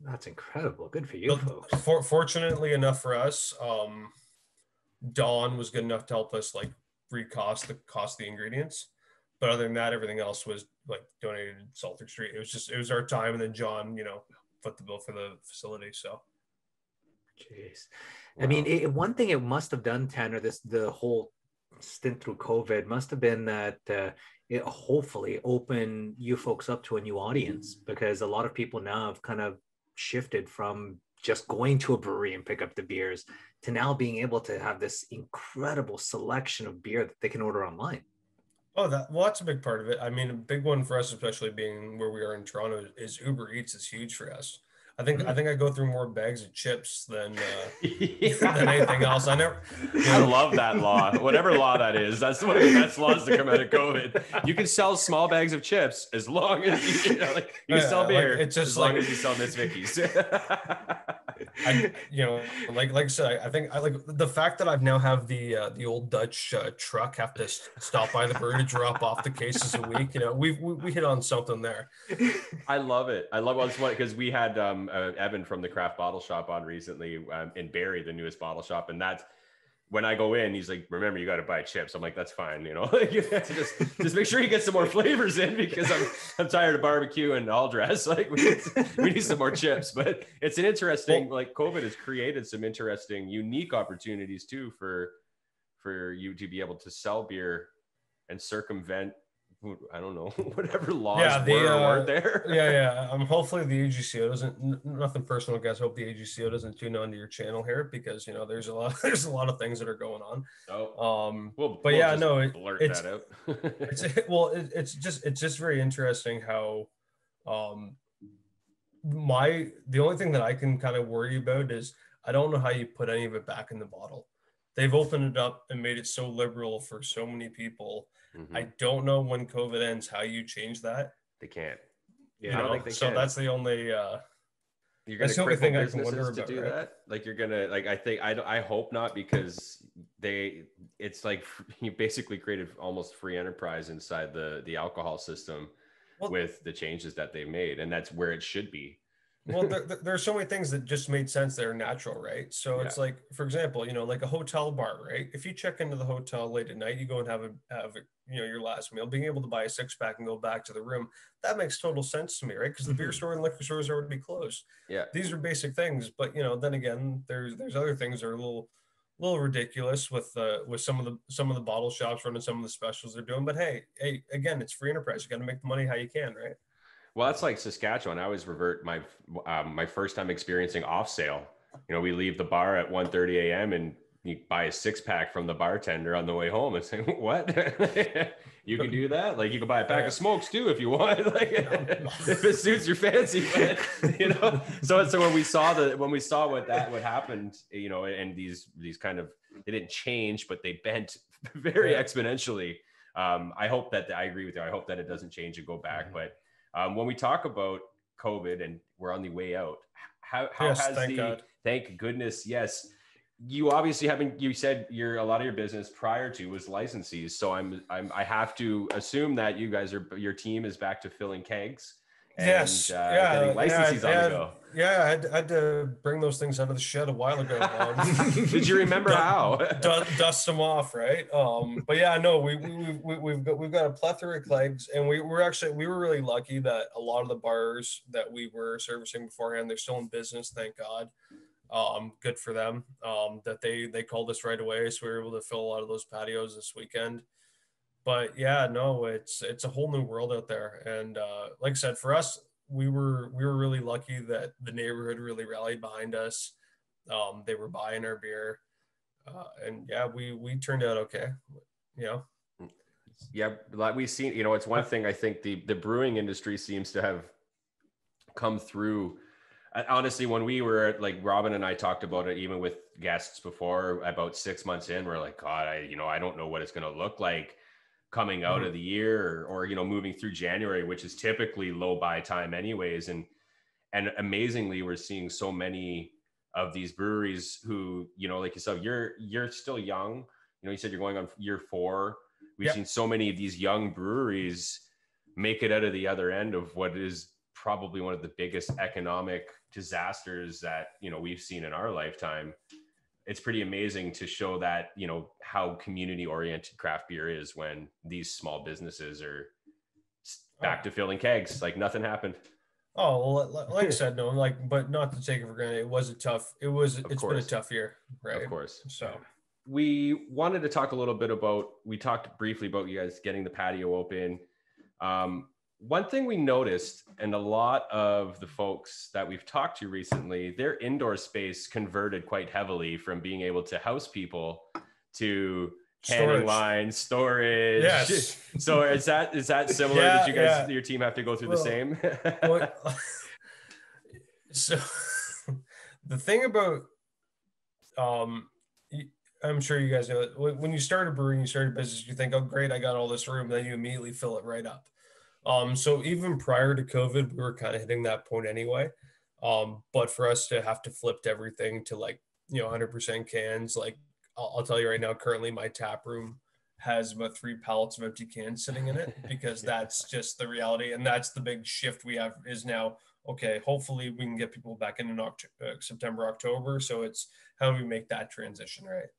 That's incredible. Good for you, But folks. For, fortunately enough for us, um, Don was good enough to help us like recost the cost of the ingredients. But other than that, everything else was like donated to Saulter Street. It was just it was our time, and then John, you know, put the bill for the facility. So Jeez. I mean, it, one thing it must have done, Tanner, this the whole stint through COVID must have been that uh, it hopefully opened you folks up to a new audience because a lot of people now have kind of shifted from just going to a brewery and pick up the beers to now being able to have this incredible selection of beer that they can order online. Oh, that well, that's a big part of it. I mean, a big one for us, especially being where we are in Toronto, is Uber Eats is huge for us. I think I think I go through more bags of chips than uh, than anything else. I never. I love that law. Whatever law that is, that's one of the best laws to come out of COVID. You can sell small bags of chips as long as you, you know, like you can Yeah, sell like, beer. it's just as long as you sell Miss Vickie's. I, you know, like like I said, I, think I like the fact that I've now have the uh, the old Dutch uh, truck have to stop by the brewery to drop off the cases a week. You know, we we, we hit on something there. I love it. I love it's because we had um, uh, Evan from the craft bottle shop on recently um, in Barrie, the newest bottle shop, and that's when I go in, he's like, "Remember, you got to buy chips." I'm like, "That's fine, you know. just just make sure you get some more flavors in because I'm I'm tired of barbecue and all dress. Like we need, we need some more chips." But it's an interesting like COVID has created some interesting, unique opportunities too for for you to be able to sell beer and circumvent I don't know whatever laws Yeah, the, were uh, weren't there. Yeah, yeah. Um, hopefully the AGCO doesn't. n- Nothing personal, guys. Hope the AGCO doesn't tune on to your channel here because you know there's a lot. There's a lot of things that are going on. Oh, Um, well, but we'll yeah, no, it- it's- that out. it's well it, it's just it's just very interesting how um my the only thing that i can kind of worry about is i don't know how you put any of it back in the bottle they've opened it up and made it so liberal for so many people Mhm. i don't know when covid ends how you change that they can't. you I don't know? think they so can. that's the only uh You're gonna That's the only cripple thing I can businesses wonder to about, do right? that. Like you're gonna like I think I I hope not because they it's like you basically created almost free enterprise inside the the alcohol system Well- with the changes that they made, and that's where it should be. Well there, there- there's so many things that just made sense that are natural right? So it's like for example you know like a hotel bar right? If you check into the hotel late at night you go and have a have a, you know your last meal being able to buy a six pack and go back to the room that makes total sense to me right? Because the beer Mhm. store and liquor stores are already closed. Yeah. these are basic things but you know then again there's there's other things that are a little little ridiculous with uh with some of the some of the bottle shops running some of the specials they're doing but hey hey again it's free enterprise you got to make the money how you can right Well, that's like Saskatchewan. I always revert my um, my first time experiencing off sale. You know, we leave the bar at 1:30 a.m. and you buy a six pack from the bartender on the way home and say, "What? you can do that? Like you can buy a pack of smokes too if you want, like if it suits your fancy." But, you know, so so when we saw the when we saw what that what happened, you know, and these these kind of they didn't change, but they bent very exponentially. Um, I hope that I agree with you. I hope that it doesn't change and go back, Mhm. but um, when we talk about COVID and we're on the way out, how, how Yes, has thank the God. thank goodness, yes. You obviously haven't. You said your a lot of your business prior to was licensees, so I'm I'm I have to assume that you guys are your team is back to filling kegs. And, yes, uh, yeah, getting licensees yeah, on yeah, the go. Yeah, I had, I had to bring those things out of the shed a while ago. Um, Did you remember Done- how? dust, dust them off, right? Um, but yeah, no, we, we, we, we- we've got we've got a plethora of kegs, and we were actually we were really lucky that a lot of the bars that we were servicing beforehand, they're still in business, thank God. Um, good for them. Um, that they they called us right away, so we were able to fill a lot of those patios this weekend. But yeah, no, it's it's a whole new world out there, and uh, like I said, for us, we were we were really lucky that the neighborhood really rallied behind us. Um, they were buying our beer, uh, and yeah, we we turned out okay. You know, yeah like we've seen you know it's one thing i think the the brewing industry seems to have come through honestly when we were like robin and i talked about it even with guests before about six months in we're like god i you know i don't know what it's going to look like coming out mm-hmm. of the year or, or you know moving through january which is typically low buy time anyways. And and amazingly we're seeing so many of these breweries who you know like yourself you're you're still young. You know you said you're going on year four. We've Yep. seen so many of these young breweries make it out of the other end of what is probably one of the biggest economic disasters that you know we've seen in our lifetime it's pretty amazing to show that you know how community oriented craft beer is when these small businesses are s- back to filling kegs like nothing happened oh well, like I said, no, like, but not to take it for granted. It was a tough. It was. Of It's been a tough year, right? of course So we wanted to talk a little bit about we talked briefly about you guys getting the patio open um, one thing we noticed and a lot of the folks that we've talked to recently their indoor space converted quite heavily from being able to house people to canning lines storage. Yes. so is that is that similar? Yeah, did you guys yeah. your team have to go through Well, the same? Well, so the thing about um i'm sure you guys know it, when when you start a brewery you start a business you think oh great i got all this room then you immediately fill it right up um so even prior to covid we were kind of hitting that point anyway Um, but for us to have to flip everything to like you know 100% cans, like I'll, I'll tell you right now, currently my tap room has about three pallets of empty cans sitting in it because that's just the reality, and that's the big shift we have is now. Okay, hopefully we can get people back in, in October, uh, September, October. So it's how do we make that transition, right?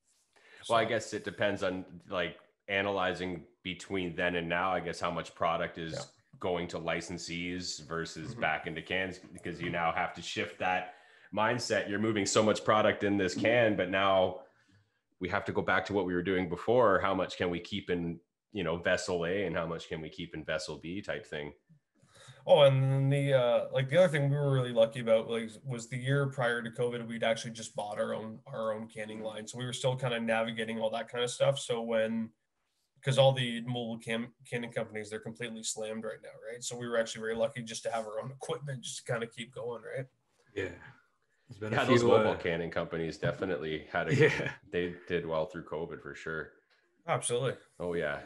Well, I guess it depends on like analyzing between then and now. I guess how much product is Yeah. Going to licensees versus Mhm. back into cans because you now have to shift that mindset. You're moving so much product in this can, but now we have to go back to what we were doing before. How much can we keep in, you know, vessel A and how much can we keep in vessel B type thing? Oh, and the uh, like the other thing we were really lucky about was was the year prior to COVID, we'd actually just bought our own our own canning line, so we were still kind of navigating all that kind of stuff. So when because all the mobile cam canning companies they're completely slammed right now, right? So we were actually very lucky just to have our own equipment, just to kind of keep going, right? Yeah. There's been Yeah, those few, mobile uh, canning companies definitely had a Yeah. they did well through COVID for sure. Absolutely. Oh yeah.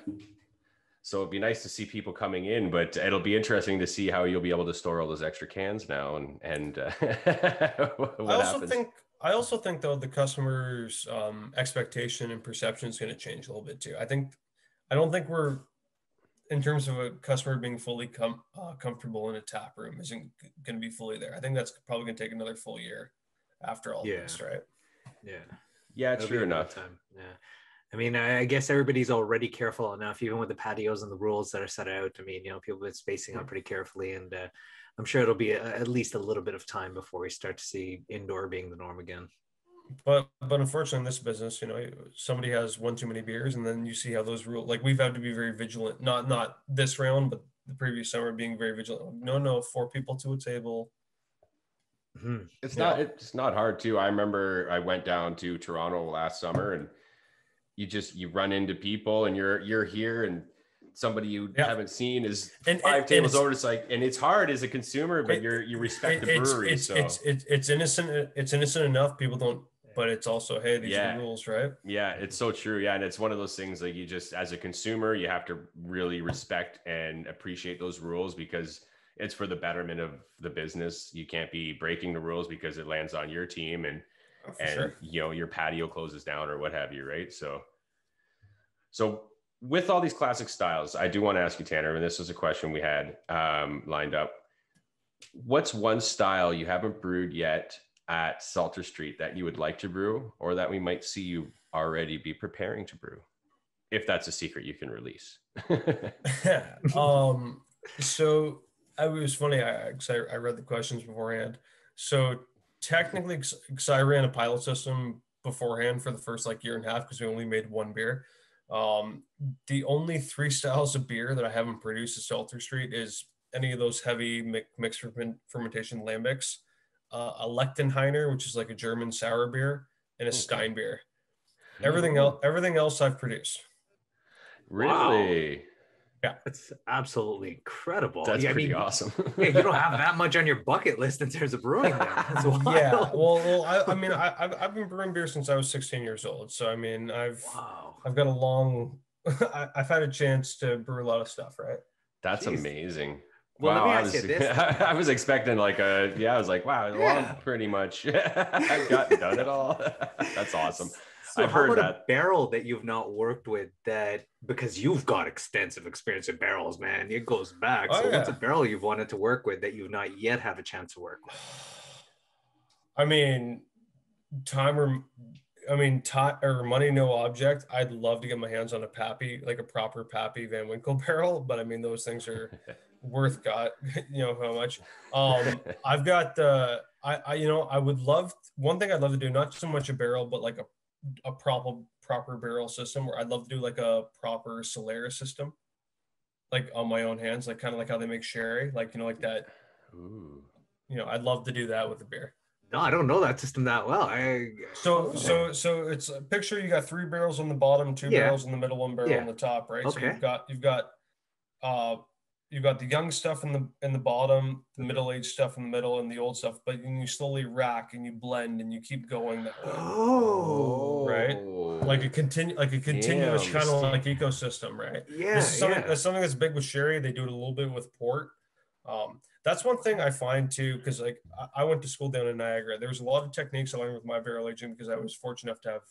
So it'd be nice to see people coming in, but it'll be interesting to see how you'll be able to store all those extra cans now and and uh, what I also happens. think I also think though the customer's um, expectation and perception is going to change a little bit too. I think I don't think we're in terms of a customer being fully com- uh, comfortable in a tap room isn't going to be fully there. I think that's probably going to take another full year after all Yeah. this, right? Yeah. yeah, That'll true a good enough. Time. Yeah. I mean, I I guess everybody's already careful enough, even with the patios and the rules that are set out. I mean, you know, people have been spacing out pretty carefully, and uh, I'm sure it'll be a, at least a little bit of time before we start to see indoor being the norm again. But but unfortunately, in this business, you know, somebody has one too many beers, and then you see how those rule Like we've had to be very vigilant. Not not this round, but the previous summer, being very vigilant. No, no, four people to a table. Mhm. It's Yeah. not it's not hard too. I remember I went down to Toronto last summer and you just you run into people and you're you're here and somebody you Yeah. haven't seen is And- five and- and tables it's- over. It's like and it's hard as a consumer, but It- you're you respect the brewery. it's, so it's, it's, it's innocent. It's innocent enough. People don't, but it's also, hey, these are the rules, right? Yeah, it's so true. Yeah, and it's one of those things like you just as a consumer, you have to really respect and appreciate those rules because it's for the betterment of the business. You can't be breaking the rules because it lands on your team and Oh, and sure. you know your patio closes down or what have you, right? So so with all these classic styles, I do want to ask you, Tanner, and this was a question we had um, lined up. What's one style you haven't brewed yet at Saulter Street that you would like to brew, or that we might see you already be preparing to brew? If that's a secret you can release. um, so I it was funny. I, 'cause I I read the questions beforehand. So technically, because I ran a pilot system beforehand for the first like year and a half because we only made one beer. Um, the only three styles of beer that I haven't produced at Saulter Street is any of those heavy mixed ferment- fermentation lambics, uh, a Lichtenhainer, which is like a German sour beer, and a Okay. Stein beer. Everything else, everything else I've produced. really? Yeah. That's absolutely incredible. That's Yeah, I pretty mean, awesome. yeah, you don't have that much on your bucket list in terms of brewing. Then. That's wild. yeah well, well I, I mean I, I've, I've been brewing beer since i was 16 years old so i mean i've Wow. i've got a long I, i've had a chance to brew a lot of stuff right That's Jeez. amazing. Well, let wow, me I was, you this. I was expecting like a yeah. I was like, wow, Yeah. I'm pretty much I've gotten done it all. That's awesome. So I've how heard about that. a barrel that you've not worked with that because you've got extensive experience with barrels, man. It goes back. Oh, so what's a barrel you've wanted to work with that you've not yet had a chance to work with? i mean time or i mean time or money no object i'd love to get my hands on a pappy like a proper pappy van winkle barrel but i mean those things are worth got you know how much um i've got the I, I you know i would love one thing i'd love to do not so much a barrel but like a a proper proper barrel system where i'd love to do like a proper solera system like on my own hands like kind of like how they make sherry like you know like that Ooh. you know i'd love to do that with the beer No, I don't know that system that well. I so so so it's a picture you got three barrels on the bottom two Yeah. barrels in the middle one barrel Yeah. on the top right Okay. so you've got you've got uh you've got the young stuff in the in the bottom the middle-aged stuff in the middle and the old stuff but then you slowly rack and you blend and you keep going that way oh, Right. like a continue like a continuous Damn, kind of like ecosystem right yeah, this is something yeah. that's something that's big with sherry they do it a little bit with port Um, that's one thing I find too, because like I, I went to school down in Niagara. There's a lot of techniques I learned with my barrel aging because I was fortunate enough to have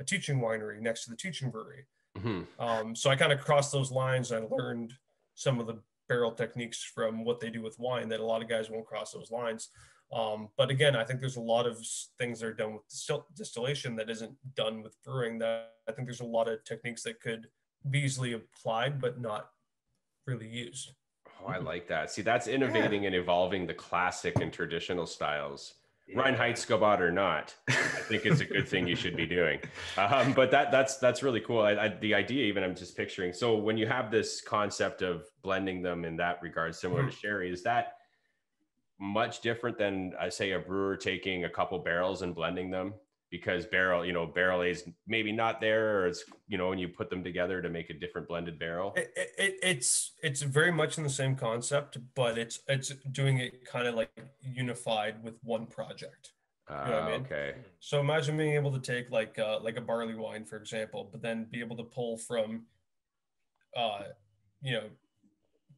a teaching winery next to the teaching brewery. Mhm. Um, so I kind of crossed those lines I learned some of the barrel techniques from what they do with wine that a lot of guys won't cross those lines. Um, but again, I think there's a lot of things that are done with distil- distillation that isn't done with brewing. That I think there's a lot of techniques that could be easily applied but not really used. Oh, I like that. See, that's innovating and evolving the classic and traditional styles. Yeah. Reinheitsgebot or not, I think it's a good thing you should be doing. Um, but that that's that's really cool. I, I, the idea, even I'm just picturing. So when you have this concept of blending them in that regard, similar to sherry, is that much different than I say a brewer taking a couple barrels and blending them? Because barrel, you know, barrel is maybe not there, or it's you know, when you put them together to make a different blended barrel. It, it, it- it's it's very much in the same concept, but it's it's doing it kind of like unified with one project. Uh, what I mean? Okay. So imagine being able to take like uh, like a barley wine, for example, but then be able to pull from, uh, you know,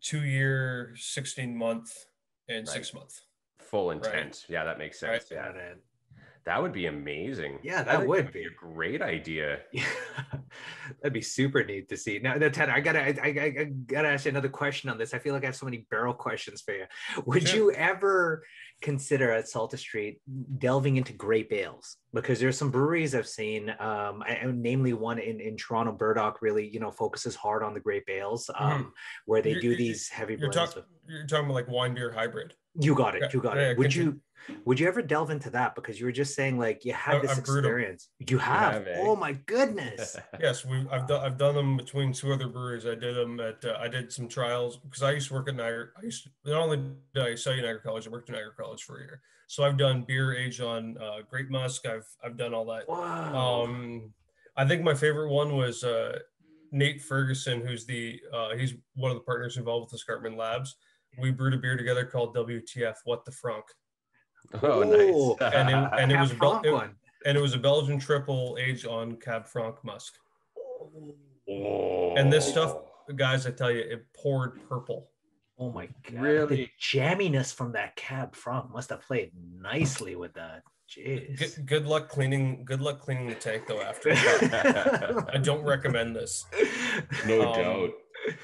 two year, sixteen month, and six month. Full intent. Yeah, that makes sense. Right. Yeah. That would be amazing. Yeah, that think would be. a great idea. Yeah, that'd be super neat to see. Now, Ted, I gotta, I, I, I gotta ask you another question on this. I feel like I have so many barrel questions for you. Would Sure. you ever consider at Saulter Street delving into grape ales? Because there's some breweries I've seen, um, I- namely one in, in Toronto, Burdock, really, you know, focuses hard on the grape ales, um, where they You're- do these heavy You're blends. talking you're talking about like wine beer hybrid. You got it. You got yeah, it. Would continue. you would you ever delve into that? Because you were just saying like you had I- this I've brewed 'em. experience. You have. have, eh? Oh my goodness. Yes, we I've done I've done them between two other breweries. I did them at uh, I did some trials because I used to work at Niagara. I used to, not only did I study in Niagara College, I worked at Niagara College for a year. So I've done beer age on uh, grape must. I've I've done all that. Wow. Um, I think my favorite one was uh, Nate Ferguson, who's the uh, he's one of the partners involved with the Escarpment Labs. We brewed a beer together called WTF What the Frunk, oh, Ooh. nice. and it, and it Cab was Bel- it- and it was a Belgian triple aged on Cab Franc must. Oh. And this stuff, guys, I tell you, it poured purple. Oh my god. Really? The jamminess from that cab franc must have played nicely with that. Jeez. Good, good luck cleaning. Good luck cleaning the tank though. After I don't recommend this. no um, doubt.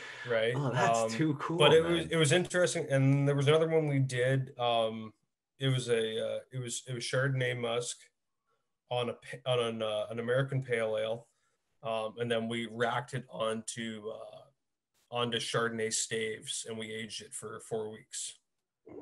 Right? oh, that's Um, too cool. but it man. was it was interesting and there was another one we did um it was a uh, it was it was chardonnay must on a on an, uh, an american pale ale um and then we racked it onto uh onto chardonnay staves and we aged it for four weeks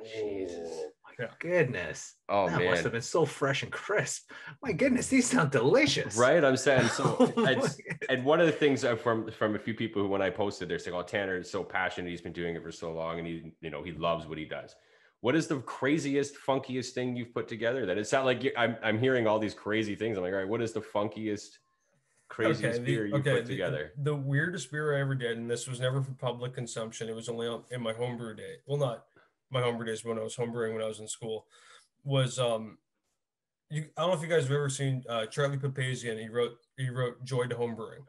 Jesus. Oh my Yeah. goodness. Oh that must have been so fresh and crisp. My goodness, these sound delicious. Right. I'm saying so. Oh my and one of the things from from a few people who when I posted, they're saying, "Oh, Tanner is so passionate. He's been doing it for so long, and he, you know, he loves what he does." What is the craziest, funkiest thing you've put together? That it's not like you, I'm. I'm hearing all these crazy things. I'm like, all right, what is the funkiest, craziest the- beer you okay, put the- together? The, weirdest beer I ever did, and this was never for public consumption. It was only on, in my homebrew day. Well, not my homebrew days when I was homebrewing when I was in school. Was um, you? I don't know if you guys have ever seen uh, Charlie Papazian. He wrote he wrote Joy to Homebrewing.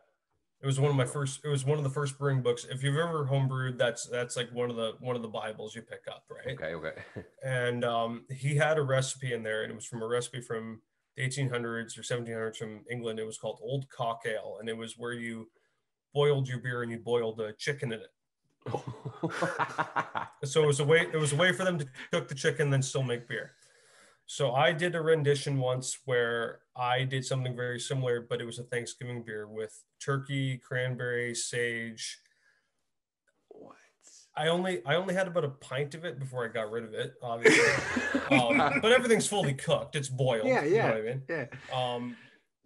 It was one of my first. It was one of the first brewing books. If you've ever homebrewed, that's that's like one of the one of the Bibles you pick up, right? Okay. Okay. and um, he had a recipe in there, and it was from a recipe from the 1800s or 1700s from England. It was called Old Cock Ale, and it was where you boiled your beer and you boiled a chicken in it. So it was a way. It was a way for them to cook the chicken, then still make beer. So I did a rendition once where I did something very similar, but it was a Thanksgiving beer with turkey, cranberry, sage. what? I only I only had about a pint of it before I got rid of it, obviously. um, but everything's fully cooked. It's boiled. Yeah, You know yeah. what I mean? yeah. Um,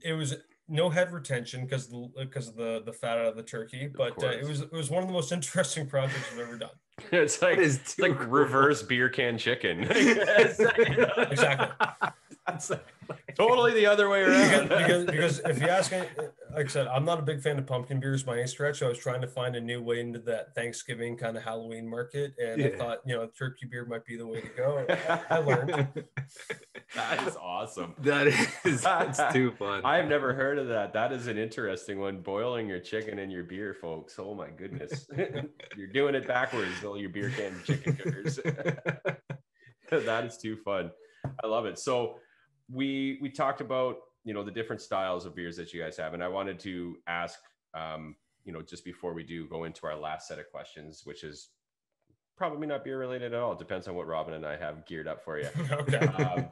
it was no head retention because because of the the fat out of the turkey, but uh, it was it was one of the most interesting projects I've ever done. It's like it's too like cool. reverse beer can chicken. Exactly. Like- totally the other way around. because, because if you ask me, like I said, I'm not a big fan of pumpkin beers by any stretch. I was trying to find a new way into that Thanksgiving kind of Halloween market, and I thought, you know, turkey beer might be the way to go. I learned. that is awesome. that is that's too fun. I have never heard of that. That is an interesting one. Boiling your chicken in your beer, folks. Oh my goodness. You're doing it backwards. All your beer can chicken cookers. that is too fun. I love it. So we we talked about you know the different styles of beers that you guys have, and I wanted to ask um, you know just before we do go into our last set of questions, which is probably not beer related at all. It depends on what Robin and I have geared up for you. okay. Um,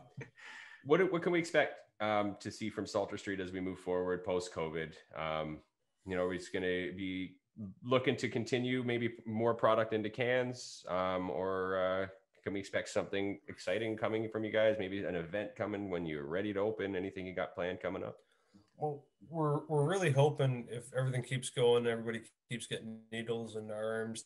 what what can we expect um, to see from Saulter Street as we move forward post COVID? Um, you know, are we just going to be looking to continue maybe more product into cans, um, or uh, can we expect something exciting coming from you guys? Maybe an event coming when you're ready to open. Anything you got planned coming up? Well, we're we're really hoping if everything keeps going, everybody keeps getting needles and arms,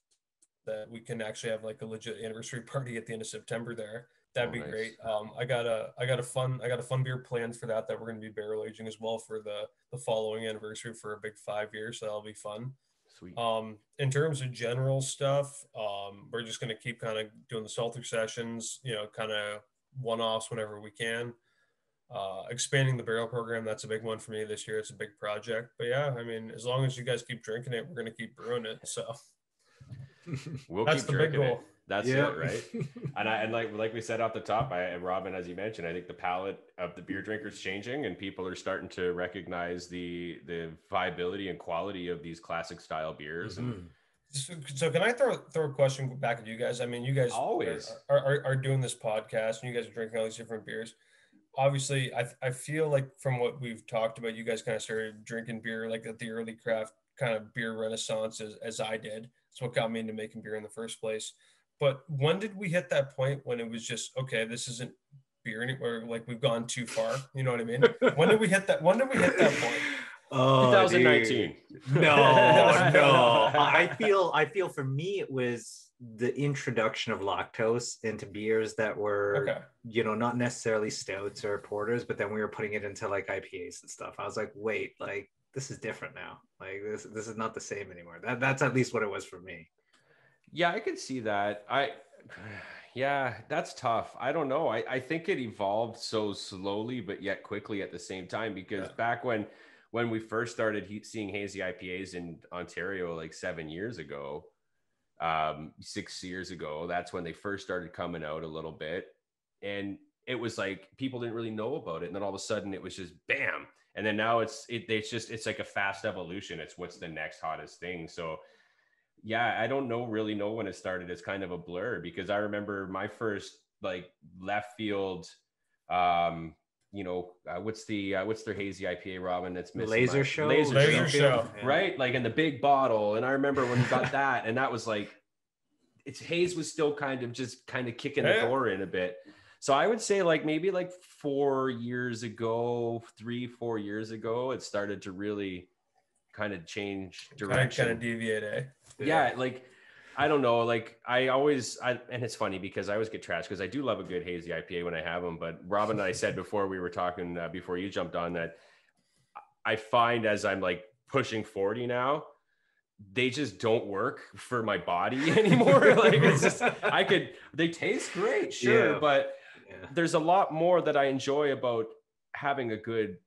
that we can actually have like a legit anniversary party at the end of September there. That'd Oh, be nice. great. Um, I got a I got a fun I got a fun beer planned for that that we're going to be barrel aging as well for the the following anniversary for a big five years. So that'll be fun. Sweet. Um, in terms of general stuff, um, we're just going to keep kind of doing the Saulter sessions, you know, kind of one offs whenever we can. Uh, expanding the barrel program, that's a big one for me this year. It's a big project. But yeah, I mean, as long as you guys keep drinking it, we're going to keep brewing it. So We'll that's keep the big drinking it. That's it, right? and I and like like we said off the top, I and Robin, as you mentioned, I think the palate of the beer drinkers changing, and people are starting to recognize the the viability and quality of these classic style beers. And Mhm. So, so can I throw throw a question back at you guys? I mean, you guys Always. are, are, are doing this podcast and you guys are drinking all these different beers. Obviously, I, I feel like from what we've talked about, you guys kind of started drinking beer like at the early craft kind of beer renaissance as, as I did. It's what got me into making beer in the first place. But when did we hit that point when it was just okay, this isn't beer anymore? Like we've gone too far. You know what I mean? When did we hit that? When did we hit that point? Oh, 2019. dude. No, no. I feel I feel for me it was the introduction of lactose into beers that were Okay. you know not necessarily stouts or porters, but then we were putting it into like IPAs and stuff. I was like, wait, like this is different now. Like this this is not the same anymore. That that's at least what it was for me. Yeah, I could see that. I yeah, that's tough. I don't know. I, I think it evolved so slowly but yet quickly at the same time because Yeah. back when when we first started he, seeing hazy IPAs in Ontario like 7 years ago, um 6 years ago, that's when they first started coming out a little bit and it was like people didn't really know about it and then all of a sudden it was just bam and then now it's it, it's just it's like a fast evolution it's what's the next hottest thing so yeah i don't know really know when it started. It's kind of a blur because i remember my first like left field um you know uh, what's the uh, what's their hazy ipa robin that's missing Laser my- show, laser, Laser show, show. Yeah. right? Like in the big bottle. And i remember when we got that and that was like it's haze was still kind of just kind of kicking the door in a bit. So i would say like maybe like four years ago three four years ago it started to really kind of change direction kind of deviate, eh? yeah, like I don't know, like I always I and it's funny because I always get trashed because I do love a good hazy IPA when I have them. But Robin and I said before we were talking uh, before you jumped on that I find as I'm like pushing 40 now, they just don't work for my body anymore. like it's just I could they taste great, sure, Yeah. but Yeah. there's a lot more that I enjoy about having a good,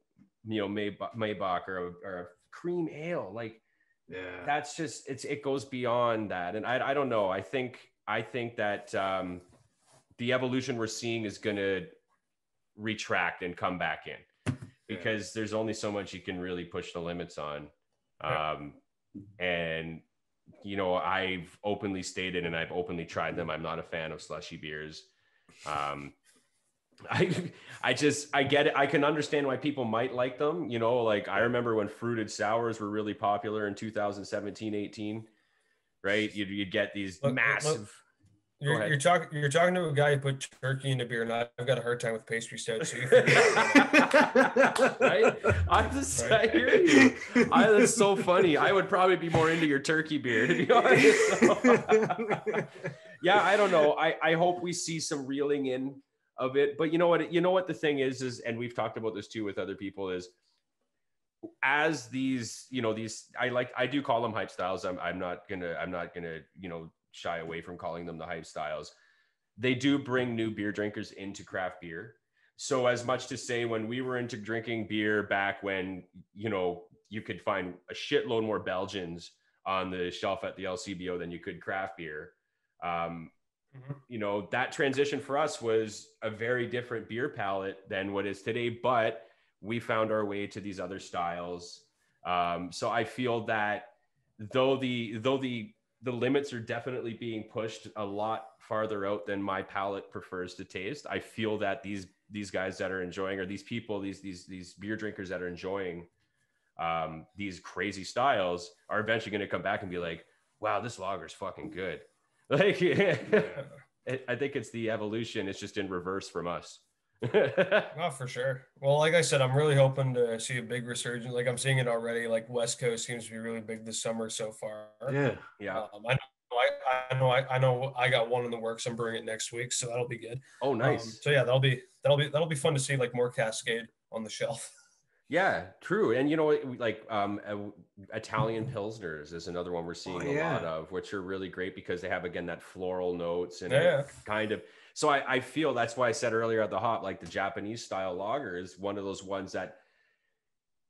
you know, Maibock, Maibock or, a, or a cream ale. Like Yeah. that's just it's it goes beyond that. And i, I don't know. I think i think that um the evolution we're seeing is going to retract and come back in because there's only so much you can really push the limits on. Um and you know i've openly stated and i've openly tried them. I'm not a fan of slushy beers. Um I I just I get it. I can understand why people might like them. You know, like I remember when fruited sours were really popular in 2017, 18, right? You'd, you'd get these Look, look, massive. You're, you're talking. You're talking to a guy who put turkey in a beer, and I've got a hard time with pastry stout. So right? I just I hear you. I, that's so funny. I would probably be more into your turkey beer, to be honest. So- yeah, I don't know. I, I hope we see some reeling in of it. But you know what? You know what the thing is, is and we've talked about this too with other people, is as these, you know, these I like I do call them hype styles. I'm I'm not gonna, I'm not gonna, you know, shy away from calling them the hype styles. They do bring new beer drinkers into craft beer. So as much to say when we were into drinking beer back when, you know, you could find a shitload more Belgians on the shelf at the LCBO than you could craft beer Um, Mhm. You know, that transition for us was a very different beer palette than what is today, but we found our way to these other styles. Um, so I feel that though the though the the limits are definitely being pushed a lot farther out than my palate prefers to taste. I feel that these these guys that are enjoying or these people these these these beer drinkers that are enjoying um, these crazy styles are eventually going to come back and be like, "Wow, this lager's fucking good." Like, I think it's the evolution. It's just in reverse from us. Oh, for sure. Well, like I said, I'm really hoping to see a big resurgence. Like I'm seeing it already. Like West Coast seems to be really big this summer so far. Yeah. yeah. Um, I know. I, I know. I, I know. I got one in the works. I'm brewing it next week, so that'll be good. Oh, Um, nice. so yeah, that'll be that'll be that'll be fun to see like more Cascade on the shelf. Yeah, true. And you know, like um, Italian pilsners is another one we're seeing Oh, a lot of, which are really great because they have again that floral notes and Yeah. kind of. So I, I feel that's why I said earlier at the hop, like the Japanese style lager is one of those ones that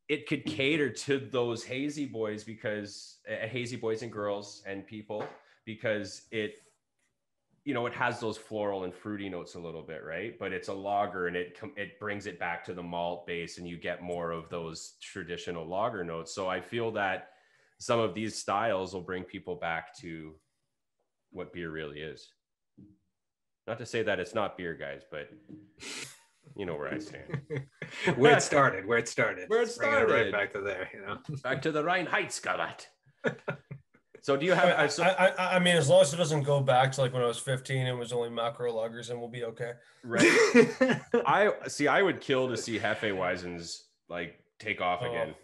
it could cater to those hazy boys because uh, hazy boys and girls and people because it you know it has those floral and fruity notes a little bit right but it's a lager and it com- it brings it back to the malt base and you get more of those traditional lager notes so i feel that some of these styles will bring people back to what beer really is not to say that it's not beer guys but you know where i stand where it started, where it started. Where it Bringing right back to there, you know. back to the Rhine Heights, Reinheitsgebot. so do you have I, so, I, I, I mean, as long as it doesn't go back to like when I was 15 and was only macro lagers, and we'll be okay. right I see. I would kill to see Hefeweizen's like take off Oh. again.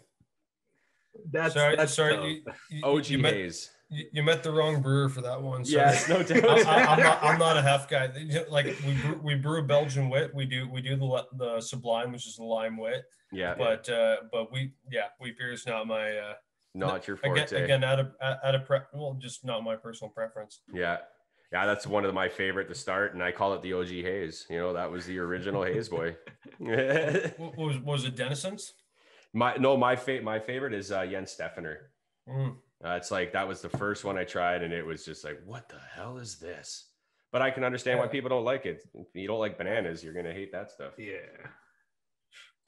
that's sorry, that's sorry. tough. You, you, OG you met, Haze. you, you met the wrong brewer for that one. Sorry. Yes, no I, doubt. am not. I'm not a half guy. Like we brew, we brew a Belgian wit. We do we do the the Sublime, which is the lime wit. yeah, But uh, but we yeah, wheat beer is not my uh, not your again forte. again out of out of pre- well just not my personal preference. Yeah. Yeah, that's one of my favorite to start, and I call it the OG Haze. You know, that was the original Haze boy. What was was it Denison's? my no, my fa- my favorite is uh, Weihenstephaner. Mm. Uh, it's like that was the first one I tried, and it was just like, what the hell is this? But I can understand why people don't like it. If you don't like bananas, you're gonna hate that stuff. Yeah.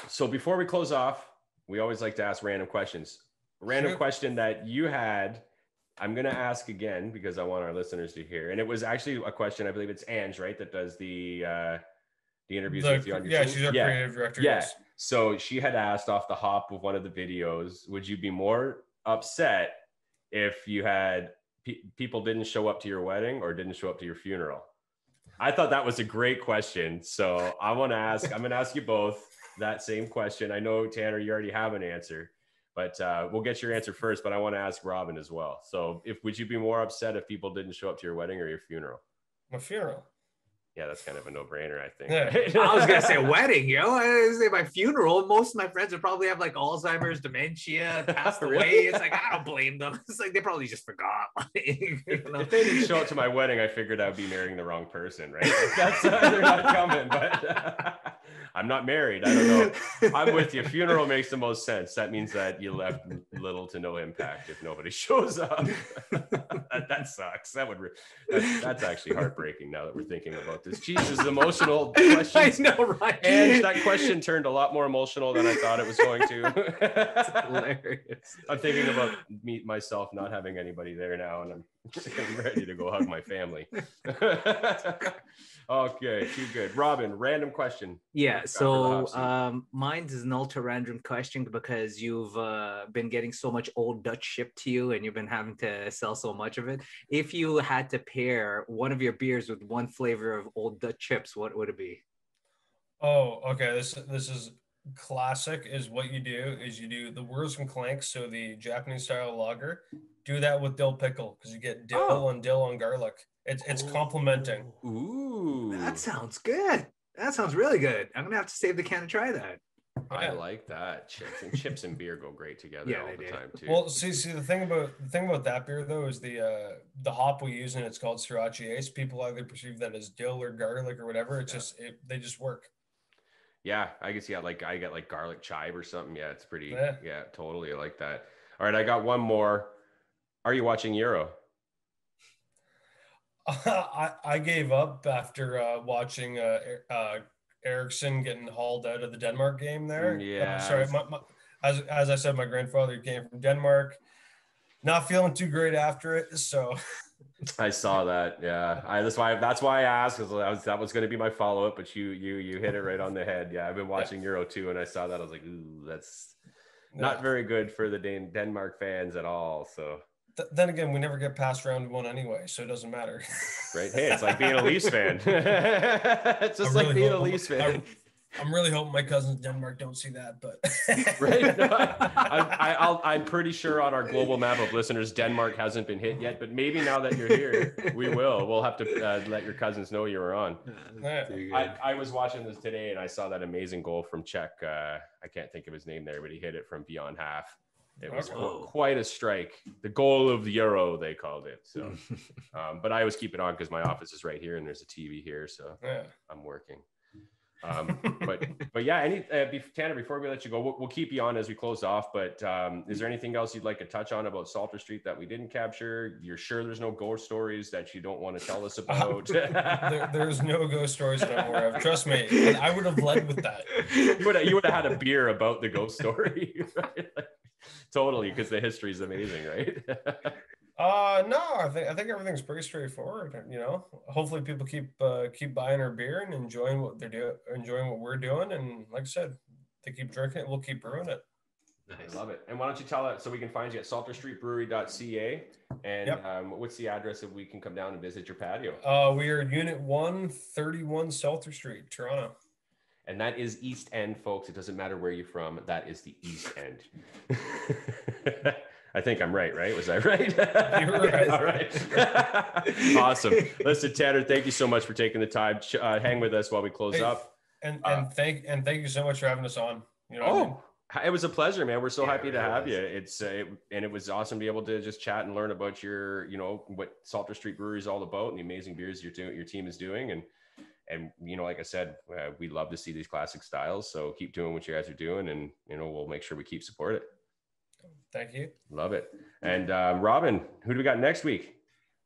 So before we close off, we always like to ask random questions. Random question that you had, I'm gonna ask again because I want our listeners to hear. And it was actually a question. I believe it's Ange, right, that does the uh, the interviews The- with you on your yeah, team? she's our yeah. creative director. Yeah. yes. So she had asked off the hop of one of the videos, would you be more upset if you had pe- people didn't show up to your wedding or didn't show up to your funeral? I thought that was a great question. So I want to ask, I'm going to ask you both that same question. I know, Tanner, you already have an answer, but uh, we'll get your answer first. But I want to ask Robin as well. So if would you be more upset if people didn't show up to your wedding or your funeral? My funeral. Yeah, that's kind of a no brainer, I think. I was gonna say wedding, yo. I was gonna say my funeral. Most of my friends would probably have like Alzheimer's, dementia, passed Really? away. It's like I don't blame them. It's like they probably just forgot. you know? if they didn't show up to my wedding, I figured I'd be marrying the wrong person, right? Like, That's uh, they're not coming, but I'm not married. I don't know. I'm with you. Funeral makes the most sense. That means that you left little to no impact if nobody shows up. that, that sucks. That would. Re- that's, that's actually heartbreaking now that we're thinking about this. Jesus, emotional I questions. know, right? And that question turned a lot more emotional than I thought it was going to. hilarious. I'm thinking about me myself not having anybody there now, and I'm, I'm ready to go hug my family. okay, too good. Robin, random question. Yeah, so um, mine is an ultra random question because you've uh, been getting so much old Dutch shipped to you and you've been having to sell so much of it. If you had to pair one of your beers with one flavor of old Dutch chips, what would it be? Oh, okay. This this is classic. Is what you do is you do the whirs and clanks. So the Japanese style lager. Do that with dill pickle because you get dill Oh. and dill on garlic. It's it's complementing. Ooh, That sounds good. That sounds really good. I'm gonna have to save the can to try that. I Yeah. like that. Chips and chips and beer go great together Yeah, all the do. time too. Well, see, see the thing about the thing about that beer though is the uh the hop we use and it's called Sorachi Ace. People either perceive that as dill or garlic or whatever. It's Yeah. just it, they just work. yeah, I guess yeah, like I get like garlic chive or something. Yeah, it's pretty. Yeah. Yeah, totally. I like that. All right, I got one more. Are you watching Euro? I, I gave up after uh, watching uh, uh, Eriksen getting hauled out of the Denmark game there. Mm, yeah. Uh, sorry. My, my, as, as I said, my grandfather came from Denmark. Not feeling too great after it. So I saw that. Yeah, I that's why that's why I asked because that was that was going to be my follow up, but you you you hit it right on the head. Yeah, I've been watching Euro two, and I saw that. I was like, ooh, that's not very good for the Dan- Denmark fans at all. So Th- then again, we never get past round one anyway, so it doesn't matter. right, hey, it's like being a Leafs fan. it's just I like really being a hope- Leafs I- fan. I'm really hoping my cousins in Denmark don't see that, but right? No, I, I, I'll, I'm pretty sure on our global map of listeners, Denmark hasn't been hit yet. But maybe now that you're here, we will. We'll have to uh, let your cousins know you were on. Yeah. Too good. I, I was watching this today and I saw that amazing goal from Czech. Uh, I can't think of his name there, but he hit it from beyond half. It was qu- quite a strike. The goal of the Euro, they called it. So, um, but I always keep it on because my office is right here and there's a TV here, so yeah. I'm working. Um, but but yeah, any uh, be, Tanner, before we let you go, we'll, we'll keep you on as we close off. But um, is there anything else you'd like to touch on about Saulter Street that we didn't capture? You're sure there's no ghost stories that you don't want to tell us about? there, there's no ghost stories that I'm aware of. Trust me, I would have led with that. you would have, you would have had a beer about the ghost story, right? Like, totally, because the history is amazing, right? Uh no, I think I think everything's pretty straightforward. You know, hopefully people keep uh, keep buying our beer and enjoying what they're doing, enjoying what we're doing, and like I said, they keep drinking it, we'll keep brewing it. I love it. And why don't you tell us so we can find you at saulterstreetbrewery.ca and Yep. um, what's the address if we can come down and visit your patio? Uh, we are Unit 131 Saulter Street, Toronto. And that is East End, folks. It doesn't matter where you're from. That is the East End. I think I'm right, right? Was I right? Right. All right. awesome. Listen, Tanner, thank you so much for taking the time. Uh, hang with us while we close Hey, up. And Uh, thank and thank you so much for having us on. You know, what I mean? Oh, it was a pleasure, man. We're so Yeah, happy to have was. you. It's uh, it, and it was awesome to be able to just chat and learn about your, you know, what Saulter Street Brewery is all about and the amazing beers your doing, your team is doing, and and you know, like I said, uh, we love to see these classic styles. So keep doing what you guys are doing, and you know, we'll make sure we keep support it. thank you. Love it. And um, Robin, who do we got next week?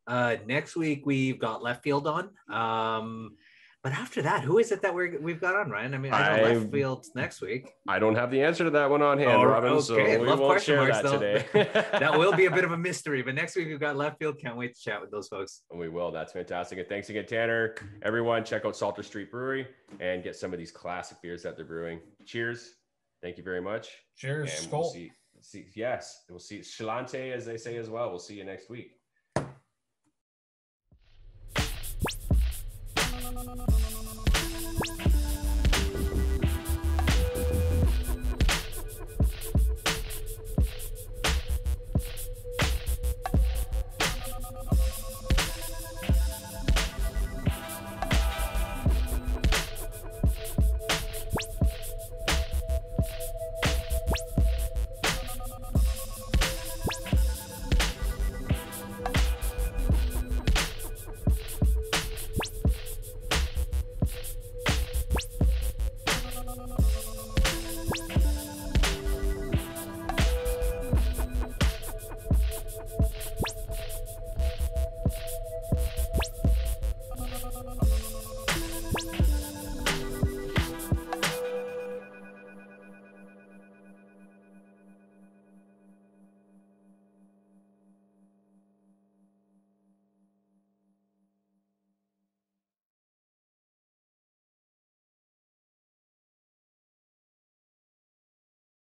Uh, next week we've got left field on. Um, but after that, who is it that we're, we've got on, Ryan? I mean, I know I, left field next week. I don't have the answer to that one on hand, oh, Robin. Okay. So we Love won't share marks, that though. today. that will be a bit of a mystery. But next week, we've got left field. Can't wait to chat with those folks. We will. That's fantastic. And thanks again, Tanner. Everyone, check out Saulter Street Brewery and get some of these classic beers that they're brewing. Cheers. Thank you very much. Cheers. And we'll see, see, yes, we'll see. Sláinte, as they say as well. We'll see you next week.